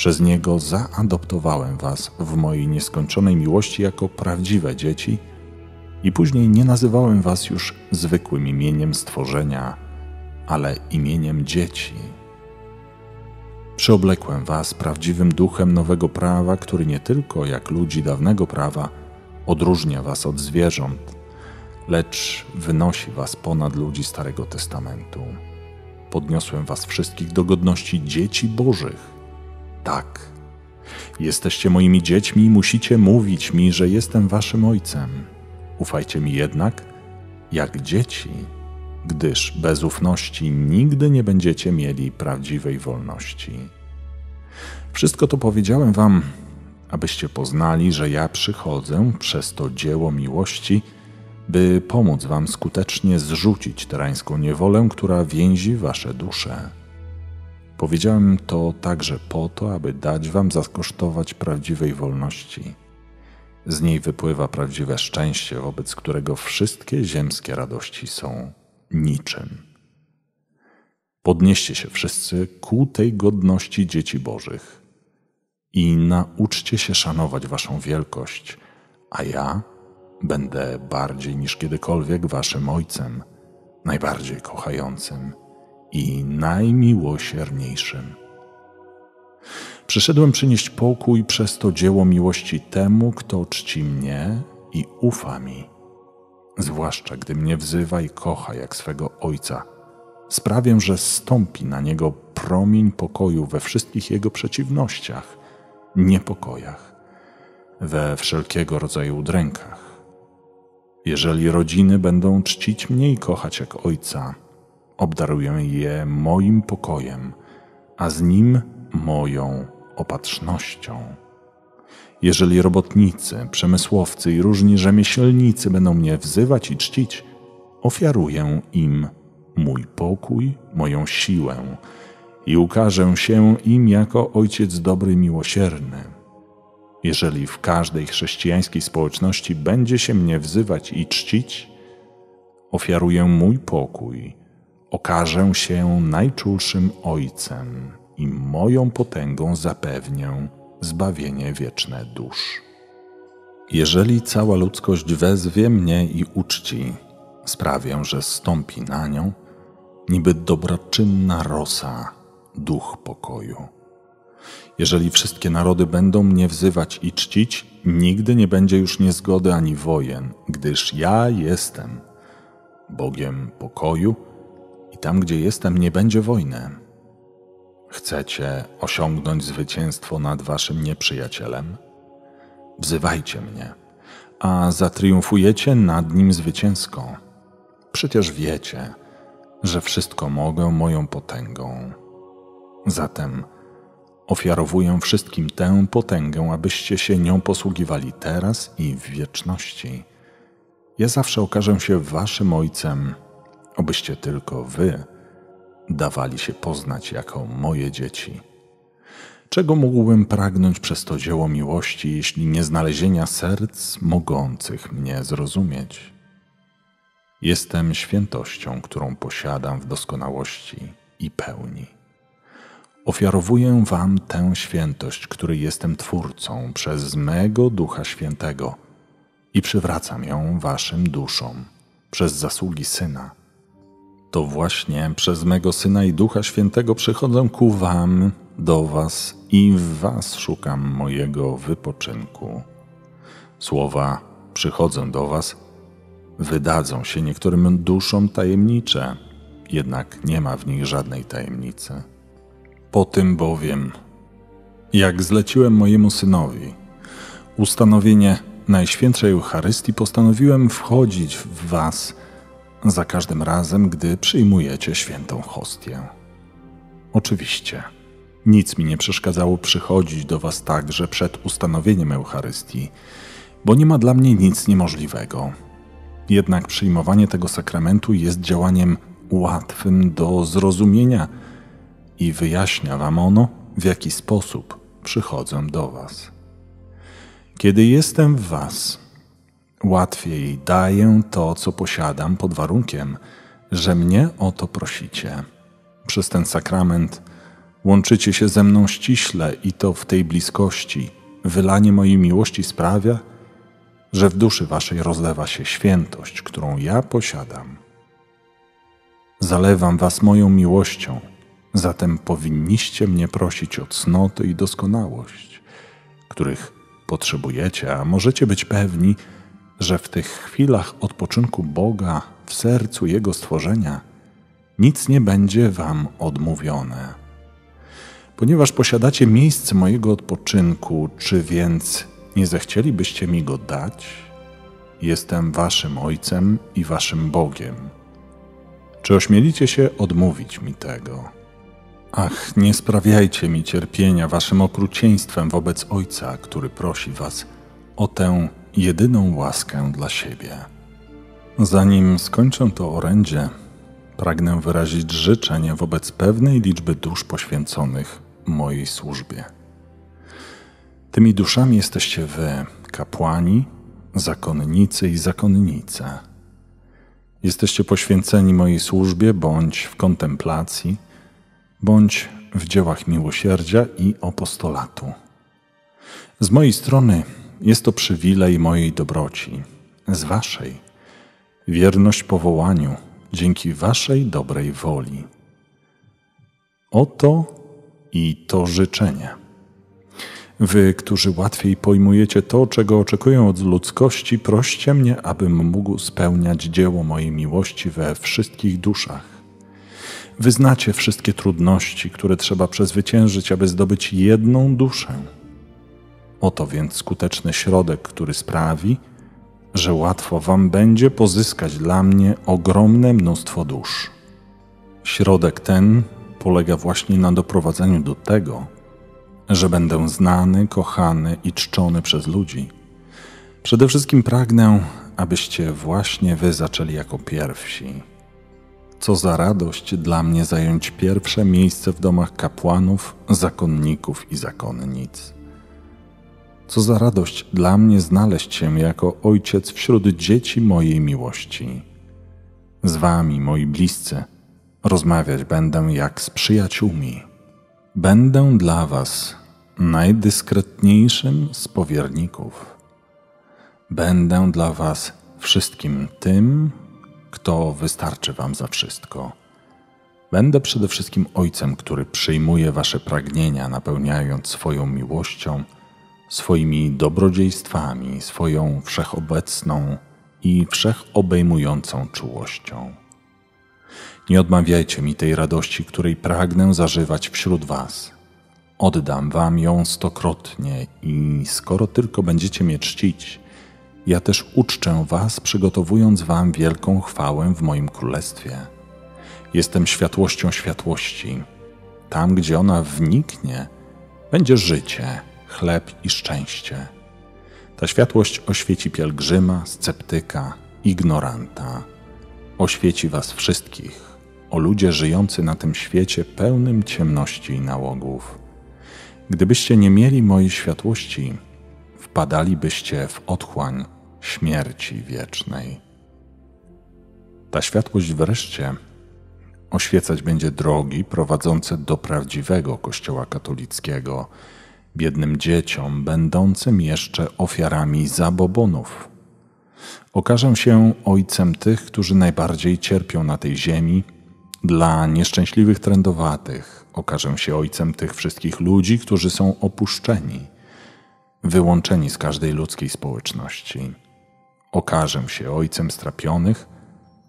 Przez niego zaadoptowałem was w mojej nieskończonej miłości jako prawdziwe dzieci, i później nie nazywałem was już zwykłym imieniem stworzenia, ale imieniem dzieci Przyoblekłem was prawdziwym duchem nowego prawa, który nie tylko jak ludzi dawnego prawa odróżnia was od zwierząt, lecz wynosi was ponad ludzi Starego Testamentu. Podniosłem was wszystkich do godności dzieci Bożych. Tak, jesteście moimi dziećmi i musicie mówić mi, że jestem waszym ojcem. Ufajcie mi jednak, jak dzieci, gdyż bez ufności nigdy nie będziecie mieli prawdziwej wolności. Wszystko to powiedziałem wam, abyście poznali, że ja przychodzę przez to dzieło miłości, by pomóc wam skutecznie zrzucić terańską niewolę, która więzi wasze dusze. Powiedziałem to także po to, aby dać wam zaskosztować prawdziwej wolności. Z niej wypływa prawdziwe szczęście, wobec którego wszystkie ziemskie radości są niczym. Podnieście się wszyscy ku tej godności dzieci Bożych i nauczcie się szanować Waszą wielkość, a ja będę bardziej niż kiedykolwiek Waszym Ojcem, najbardziej kochającym i najmiłosierniejszym. Przyszedłem przynieść pokój przez to dzieło miłości temu, kto czci mnie i ufa mi zwłaszcza gdy mnie wzywa i kocha jak swego ojca. Sprawię, że stąpi na niego promień pokoju we wszystkich jego przeciwnościach, niepokojach, we wszelkiego rodzaju udrękach. Jeżeli rodziny będą czcić mnie i kochać jak ojca, obdaruję je moim pokojem, a z nim moją opatrznością. Jeżeli robotnicy, przemysłowcy i różni rzemieślnicy będą mnie wzywać i czcić, ofiaruję im mój pokój, moją siłę i ukażę się im jako ojciec dobry miłosierny. Jeżeli w każdej chrześcijańskiej społeczności będzie się mnie wzywać i czcić, ofiaruję mój pokój, okażę się najczulszym ojcem i moją potęgą zapewnię zbawienie wieczne dusz. Jeżeli cała ludzkość wezwie mnie i uczci, sprawię, że stąpi na nią, niby dobroczynna rosa, duch pokoju. Jeżeli wszystkie narody będą mnie wzywać i czcić, nigdy nie będzie już niezgody ani wojen, gdyż ja jestem Bogiem pokoju tam, gdzie jestem, nie będzie wojny. Chcecie osiągnąć zwycięstwo nad waszym nieprzyjacielem? Wzywajcie mnie, a zatriumfujecie nad nim zwycięsko. Przecież wiecie, że wszystko mogę moją potęgą. Zatem ofiarowuję wszystkim tę potęgę, abyście się nią posługiwali teraz i w wieczności. Ja zawsze okażę się waszym ojcem, obyście tylko wy dawali się poznać jako moje dzieci. Czego mógłbym pragnąć przez to dzieło miłości, jeśli nie znalezienia serc mogących mnie zrozumieć? Jestem świętością, którą posiadam w doskonałości i pełni. Ofiarowuję Wam tę świętość, której jestem Twórcą przez mego Ducha Świętego i przywracam ją Waszym duszom przez zasługi Syna to właśnie przez mego Syna i Ducha Świętego przychodzę ku Wam, do Was i w Was szukam mojego wypoczynku. Słowa przychodzę do Was wydadzą się niektórym duszom tajemnicze, jednak nie ma w nich żadnej tajemnicy. Po tym bowiem, jak zleciłem mojemu synowi, ustanowienie Najświętszej Eucharystii postanowiłem wchodzić w Was za każdym razem, gdy przyjmujecie świętą hostię. Oczywiście, nic mi nie przeszkadzało przychodzić do Was także przed ustanowieniem Eucharystii, bo nie ma dla mnie nic niemożliwego. Jednak przyjmowanie tego sakramentu jest działaniem łatwym do zrozumienia i wyjaśnia Wam ono, w jaki sposób przychodzę do Was. Kiedy jestem w Was, łatwiej daję to, co posiadam, pod warunkiem, że mnie o to prosicie. Przez ten sakrament łączycie się ze mną ściśle i to w tej bliskości. Wylanie mojej miłości sprawia, że w duszy Waszej rozlewa się świętość, którą ja posiadam. Zalewam Was moją miłością, zatem powinniście mnie prosić o cnoty i doskonałość, których potrzebujecie, a możecie być pewni, że w tych chwilach odpoczynku Boga w sercu Jego stworzenia nic nie będzie Wam odmówione. Ponieważ posiadacie miejsce mojego odpoczynku, czy więc nie zechcielibyście mi go dać? Jestem Waszym Ojcem i Waszym Bogiem. Czy ośmielicie się odmówić mi tego? Ach, nie sprawiajcie mi cierpienia waszym okrucieństwem wobec Ojca, który prosi was o tę jedyną łaskę dla siebie. Zanim skończę to orędzie, pragnę wyrazić życzenie wobec pewnej liczby dusz poświęconych mojej służbie. Tymi duszami jesteście wy, kapłani, zakonnicy i zakonnice. Jesteście poświęceni mojej służbie bądź w kontemplacji – bądź w dziełach miłosierdzia i apostolatu. Z mojej strony jest to przywilej mojej dobroci, z waszej wierność powołaniu dzięki waszej dobrej woli. Oto i to życzenie. Wy, którzy łatwiej pojmujecie to, czego oczekuję od ludzkości, proście mnie, abym mógł spełniać dzieło mojej miłości we wszystkich duszach Wyznacie wszystkie trudności, które trzeba przezwyciężyć, aby zdobyć jedną duszę. Oto więc skuteczny środek, który sprawi, że łatwo Wam będzie pozyskać dla mnie ogromne mnóstwo dusz. Środek ten polega właśnie na doprowadzeniu do tego, że będę znany, kochany i czczony przez ludzi. Przede wszystkim pragnę, abyście właśnie Wy zaczęli jako pierwsi co za radość dla mnie zająć pierwsze miejsce w domach kapłanów, zakonników i zakonnic. Co za radość dla mnie znaleźć się jako ojciec wśród dzieci mojej miłości. Z wami, moi bliscy, rozmawiać będę jak z przyjaciółmi. Będę dla was najdyskretniejszym z powierników. Będę dla was wszystkim tym, kto wystarczy Wam za wszystko. Będę przede wszystkim Ojcem, który przyjmuje Wasze pragnienia, napełniając swoją miłością, swoimi dobrodziejstwami, swoją wszechobecną i wszechobejmującą czułością. Nie odmawiajcie mi tej radości, której pragnę zażywać wśród Was. Oddam Wam ją stokrotnie i skoro tylko będziecie mnie czcić, ja też uczczę Was, przygotowując Wam wielką chwałę w moim królestwie. Jestem światłością światłości. Tam, gdzie ona wniknie, będzie życie, chleb i szczęście. Ta światłość oświeci pielgrzyma, sceptyka, ignoranta. Oświeci Was wszystkich, o ludzie żyjący na tym świecie pełnym ciemności i nałogów. Gdybyście nie mieli mojej światłości, wpadalibyście w otchłań śmierci wiecznej. Ta światłość wreszcie oświecać będzie drogi prowadzące do prawdziwego Kościoła katolickiego, biednym dzieciom, będącym jeszcze ofiarami zabobonów. Okażę się ojcem tych, którzy najbardziej cierpią na tej ziemi, dla nieszczęśliwych trędowatych. Okażę się ojcem tych wszystkich ludzi, którzy są opuszczeni, wyłączeni z każdej ludzkiej społeczności. Okażę się ojcem strapionych,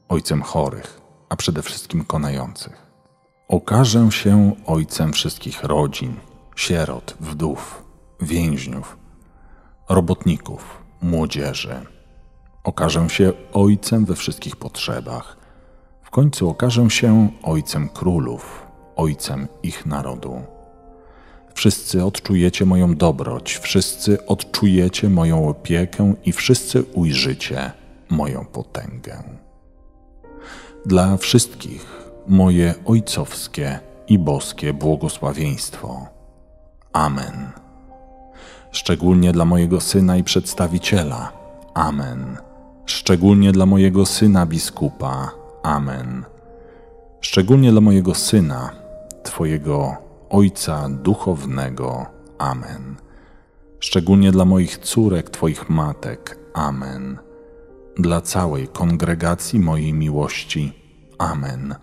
ojcem chorych, a przede wszystkim konających. Okażę się ojcem wszystkich rodzin, sierot, wdów, więźniów. robotników, młodzieży. Okażę się ojcem we wszystkich potrzebach. W końcu okażę się ojcem królów, ojcem ich narodu. Wszyscy odczujecie moją dobroć, wszyscy odczujecie moją opiekę i wszyscy ujrzycie moją potęgę. Dla wszystkich moje ojcowskie i boskie błogosławieństwo. Amen. Szczególnie dla mojego syna i przedstawiciela. Amen. Szczególnie dla mojego syna biskupa. Amen. Szczególnie dla mojego syna, Twojego Ojca duchownego. Amen. Szczególnie dla moich córek, Twoich matek. Amen. Dla całej kongregacji mojej miłości. Amen.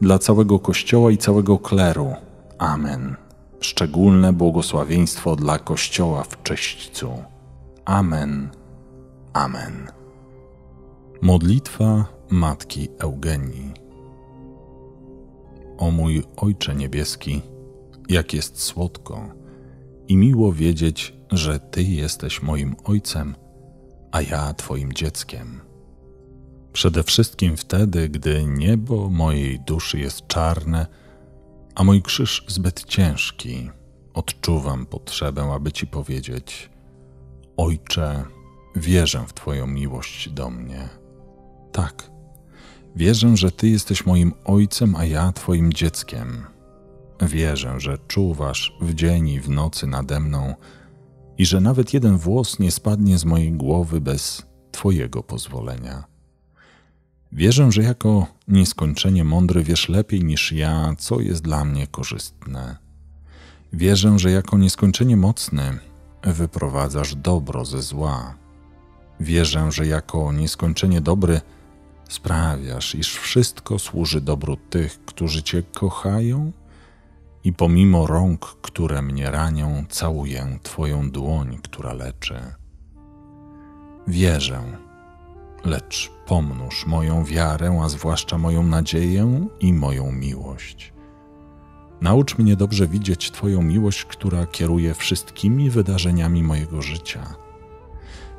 Dla całego Kościoła i całego kleru. Amen. Szczególne błogosławieństwo dla Kościoła w Cześćcu. Amen. Amen. Modlitwa Matki Eugenii. O mój Ojcze Niebieski, jak jest słodko i miło wiedzieć, że Ty jesteś moim Ojcem, a ja Twoim dzieckiem. Przede wszystkim wtedy, gdy niebo mojej duszy jest czarne, a mój krzyż zbyt ciężki, odczuwam potrzebę, aby Ci powiedzieć: Ojcze, wierzę w Twoją miłość do mnie. Tak, wierzę, że Ty jesteś moim ojcem, a ja Twoim dzieckiem. Wierzę, że czuwasz w dzień i w nocy nade mną i że nawet jeden włos nie spadnie z mojej głowy bez Twojego pozwolenia. Wierzę, że jako nieskończenie mądry wiesz lepiej niż ja, co jest dla mnie korzystne. Wierzę, że jako nieskończenie mocny wyprowadzasz dobro ze zła. Wierzę, że jako nieskończenie dobry sprawiasz, iż wszystko służy dobru tych, którzy Cię kochają i pomimo rąk, które mnie ranią, całuję Twoją dłoń, która leczy. Wierzę, lecz pomnóż moją wiarę, a zwłaszcza moją nadzieję i moją miłość. Naucz mnie dobrze widzieć Twoją miłość, która kieruje wszystkimi wydarzeniami mojego życia.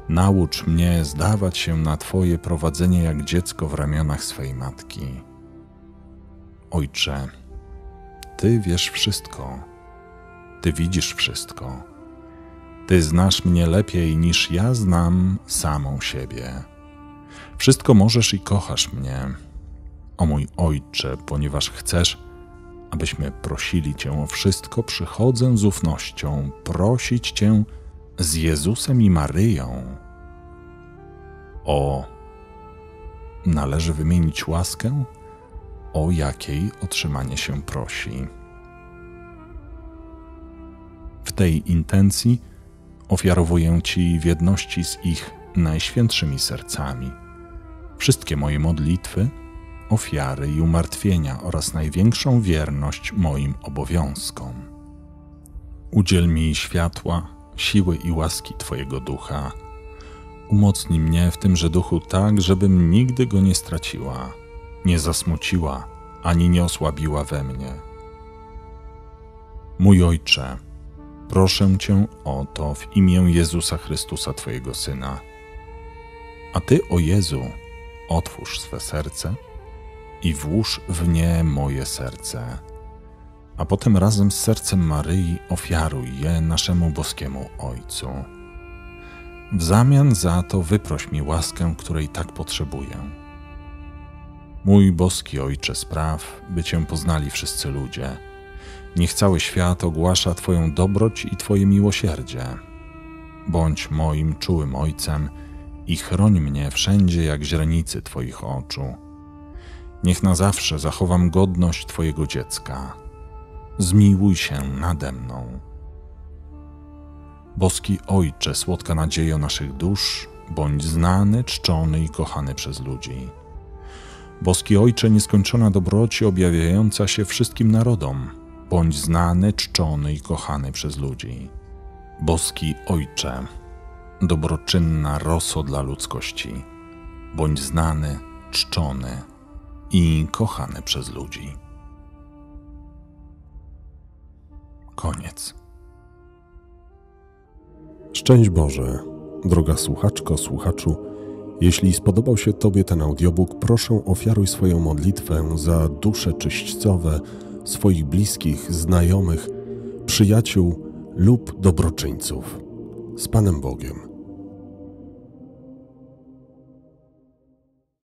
Naucz mnie zdawać się na Twoje prowadzenie jak dziecko w ramionach swej matki. Ojcze, Ty wiesz wszystko, Ty widzisz wszystko, Ty znasz mnie lepiej niż ja znam samą siebie. Wszystko możesz i kochasz mnie, o mój Ojcze, ponieważ chcesz, abyśmy prosili Cię o wszystko, przychodzę z ufnością prosić Cię z Jezusem i Maryją. O, należy wymienić łaskę, o jakiej otrzymanie się prosi. W tej intencji ofiarowuję Ci w jedności z ich najświętszymi sercami wszystkie moje modlitwy, ofiary i umartwienia oraz największą wierność moim obowiązkom. Udziel mi światła, siły i łaski Twojego ducha. Umocnij mnie w tymże duchu tak, żebym nigdy go nie straciła, nie zasmuciła ani nie osłabiła we mnie. Mój Ojcze, proszę Cię o to w imię Jezusa Chrystusa, Twojego Syna. A Ty, o Jezu, otwórz swe serce i włóż w nie moje serce, a potem razem z sercem Maryi ofiaruj je naszemu boskiemu Ojcu. W zamian za to wyproś mi łaskę, której tak potrzebuję. Mój boski Ojcze, spraw, by Cię poznali wszyscy ludzie. Niech cały świat ogłasza Twoją dobroć i Twoje miłosierdzie. Bądź moim czułym Ojcem i chroń mnie wszędzie jak źrenicy Twoich oczu. Niech na zawsze zachowam godność Twojego dziecka. Zmiłuj się nade mną. Boski Ojcze, słodka nadziejo naszych dusz, bądź znany, czczony i kochany przez ludzi. Boski Ojcze, nieskończona dobroci objawiająca się wszystkim narodom, bądź znany, czczony i kochany przez ludzi. Boski Ojcze, dobroczynna roso dla ludzkości, bądź znany, czczony i kochany przez ludzi. Koniec. Szczęść Boże, droga słuchaczko, słuchaczu. Jeśli spodobał się Tobie ten audiobook, proszę ofiaruj swoją modlitwę za dusze czyśćcowe swoich bliskich, znajomych, przyjaciół lub dobroczyńców. Z Panem Bogiem.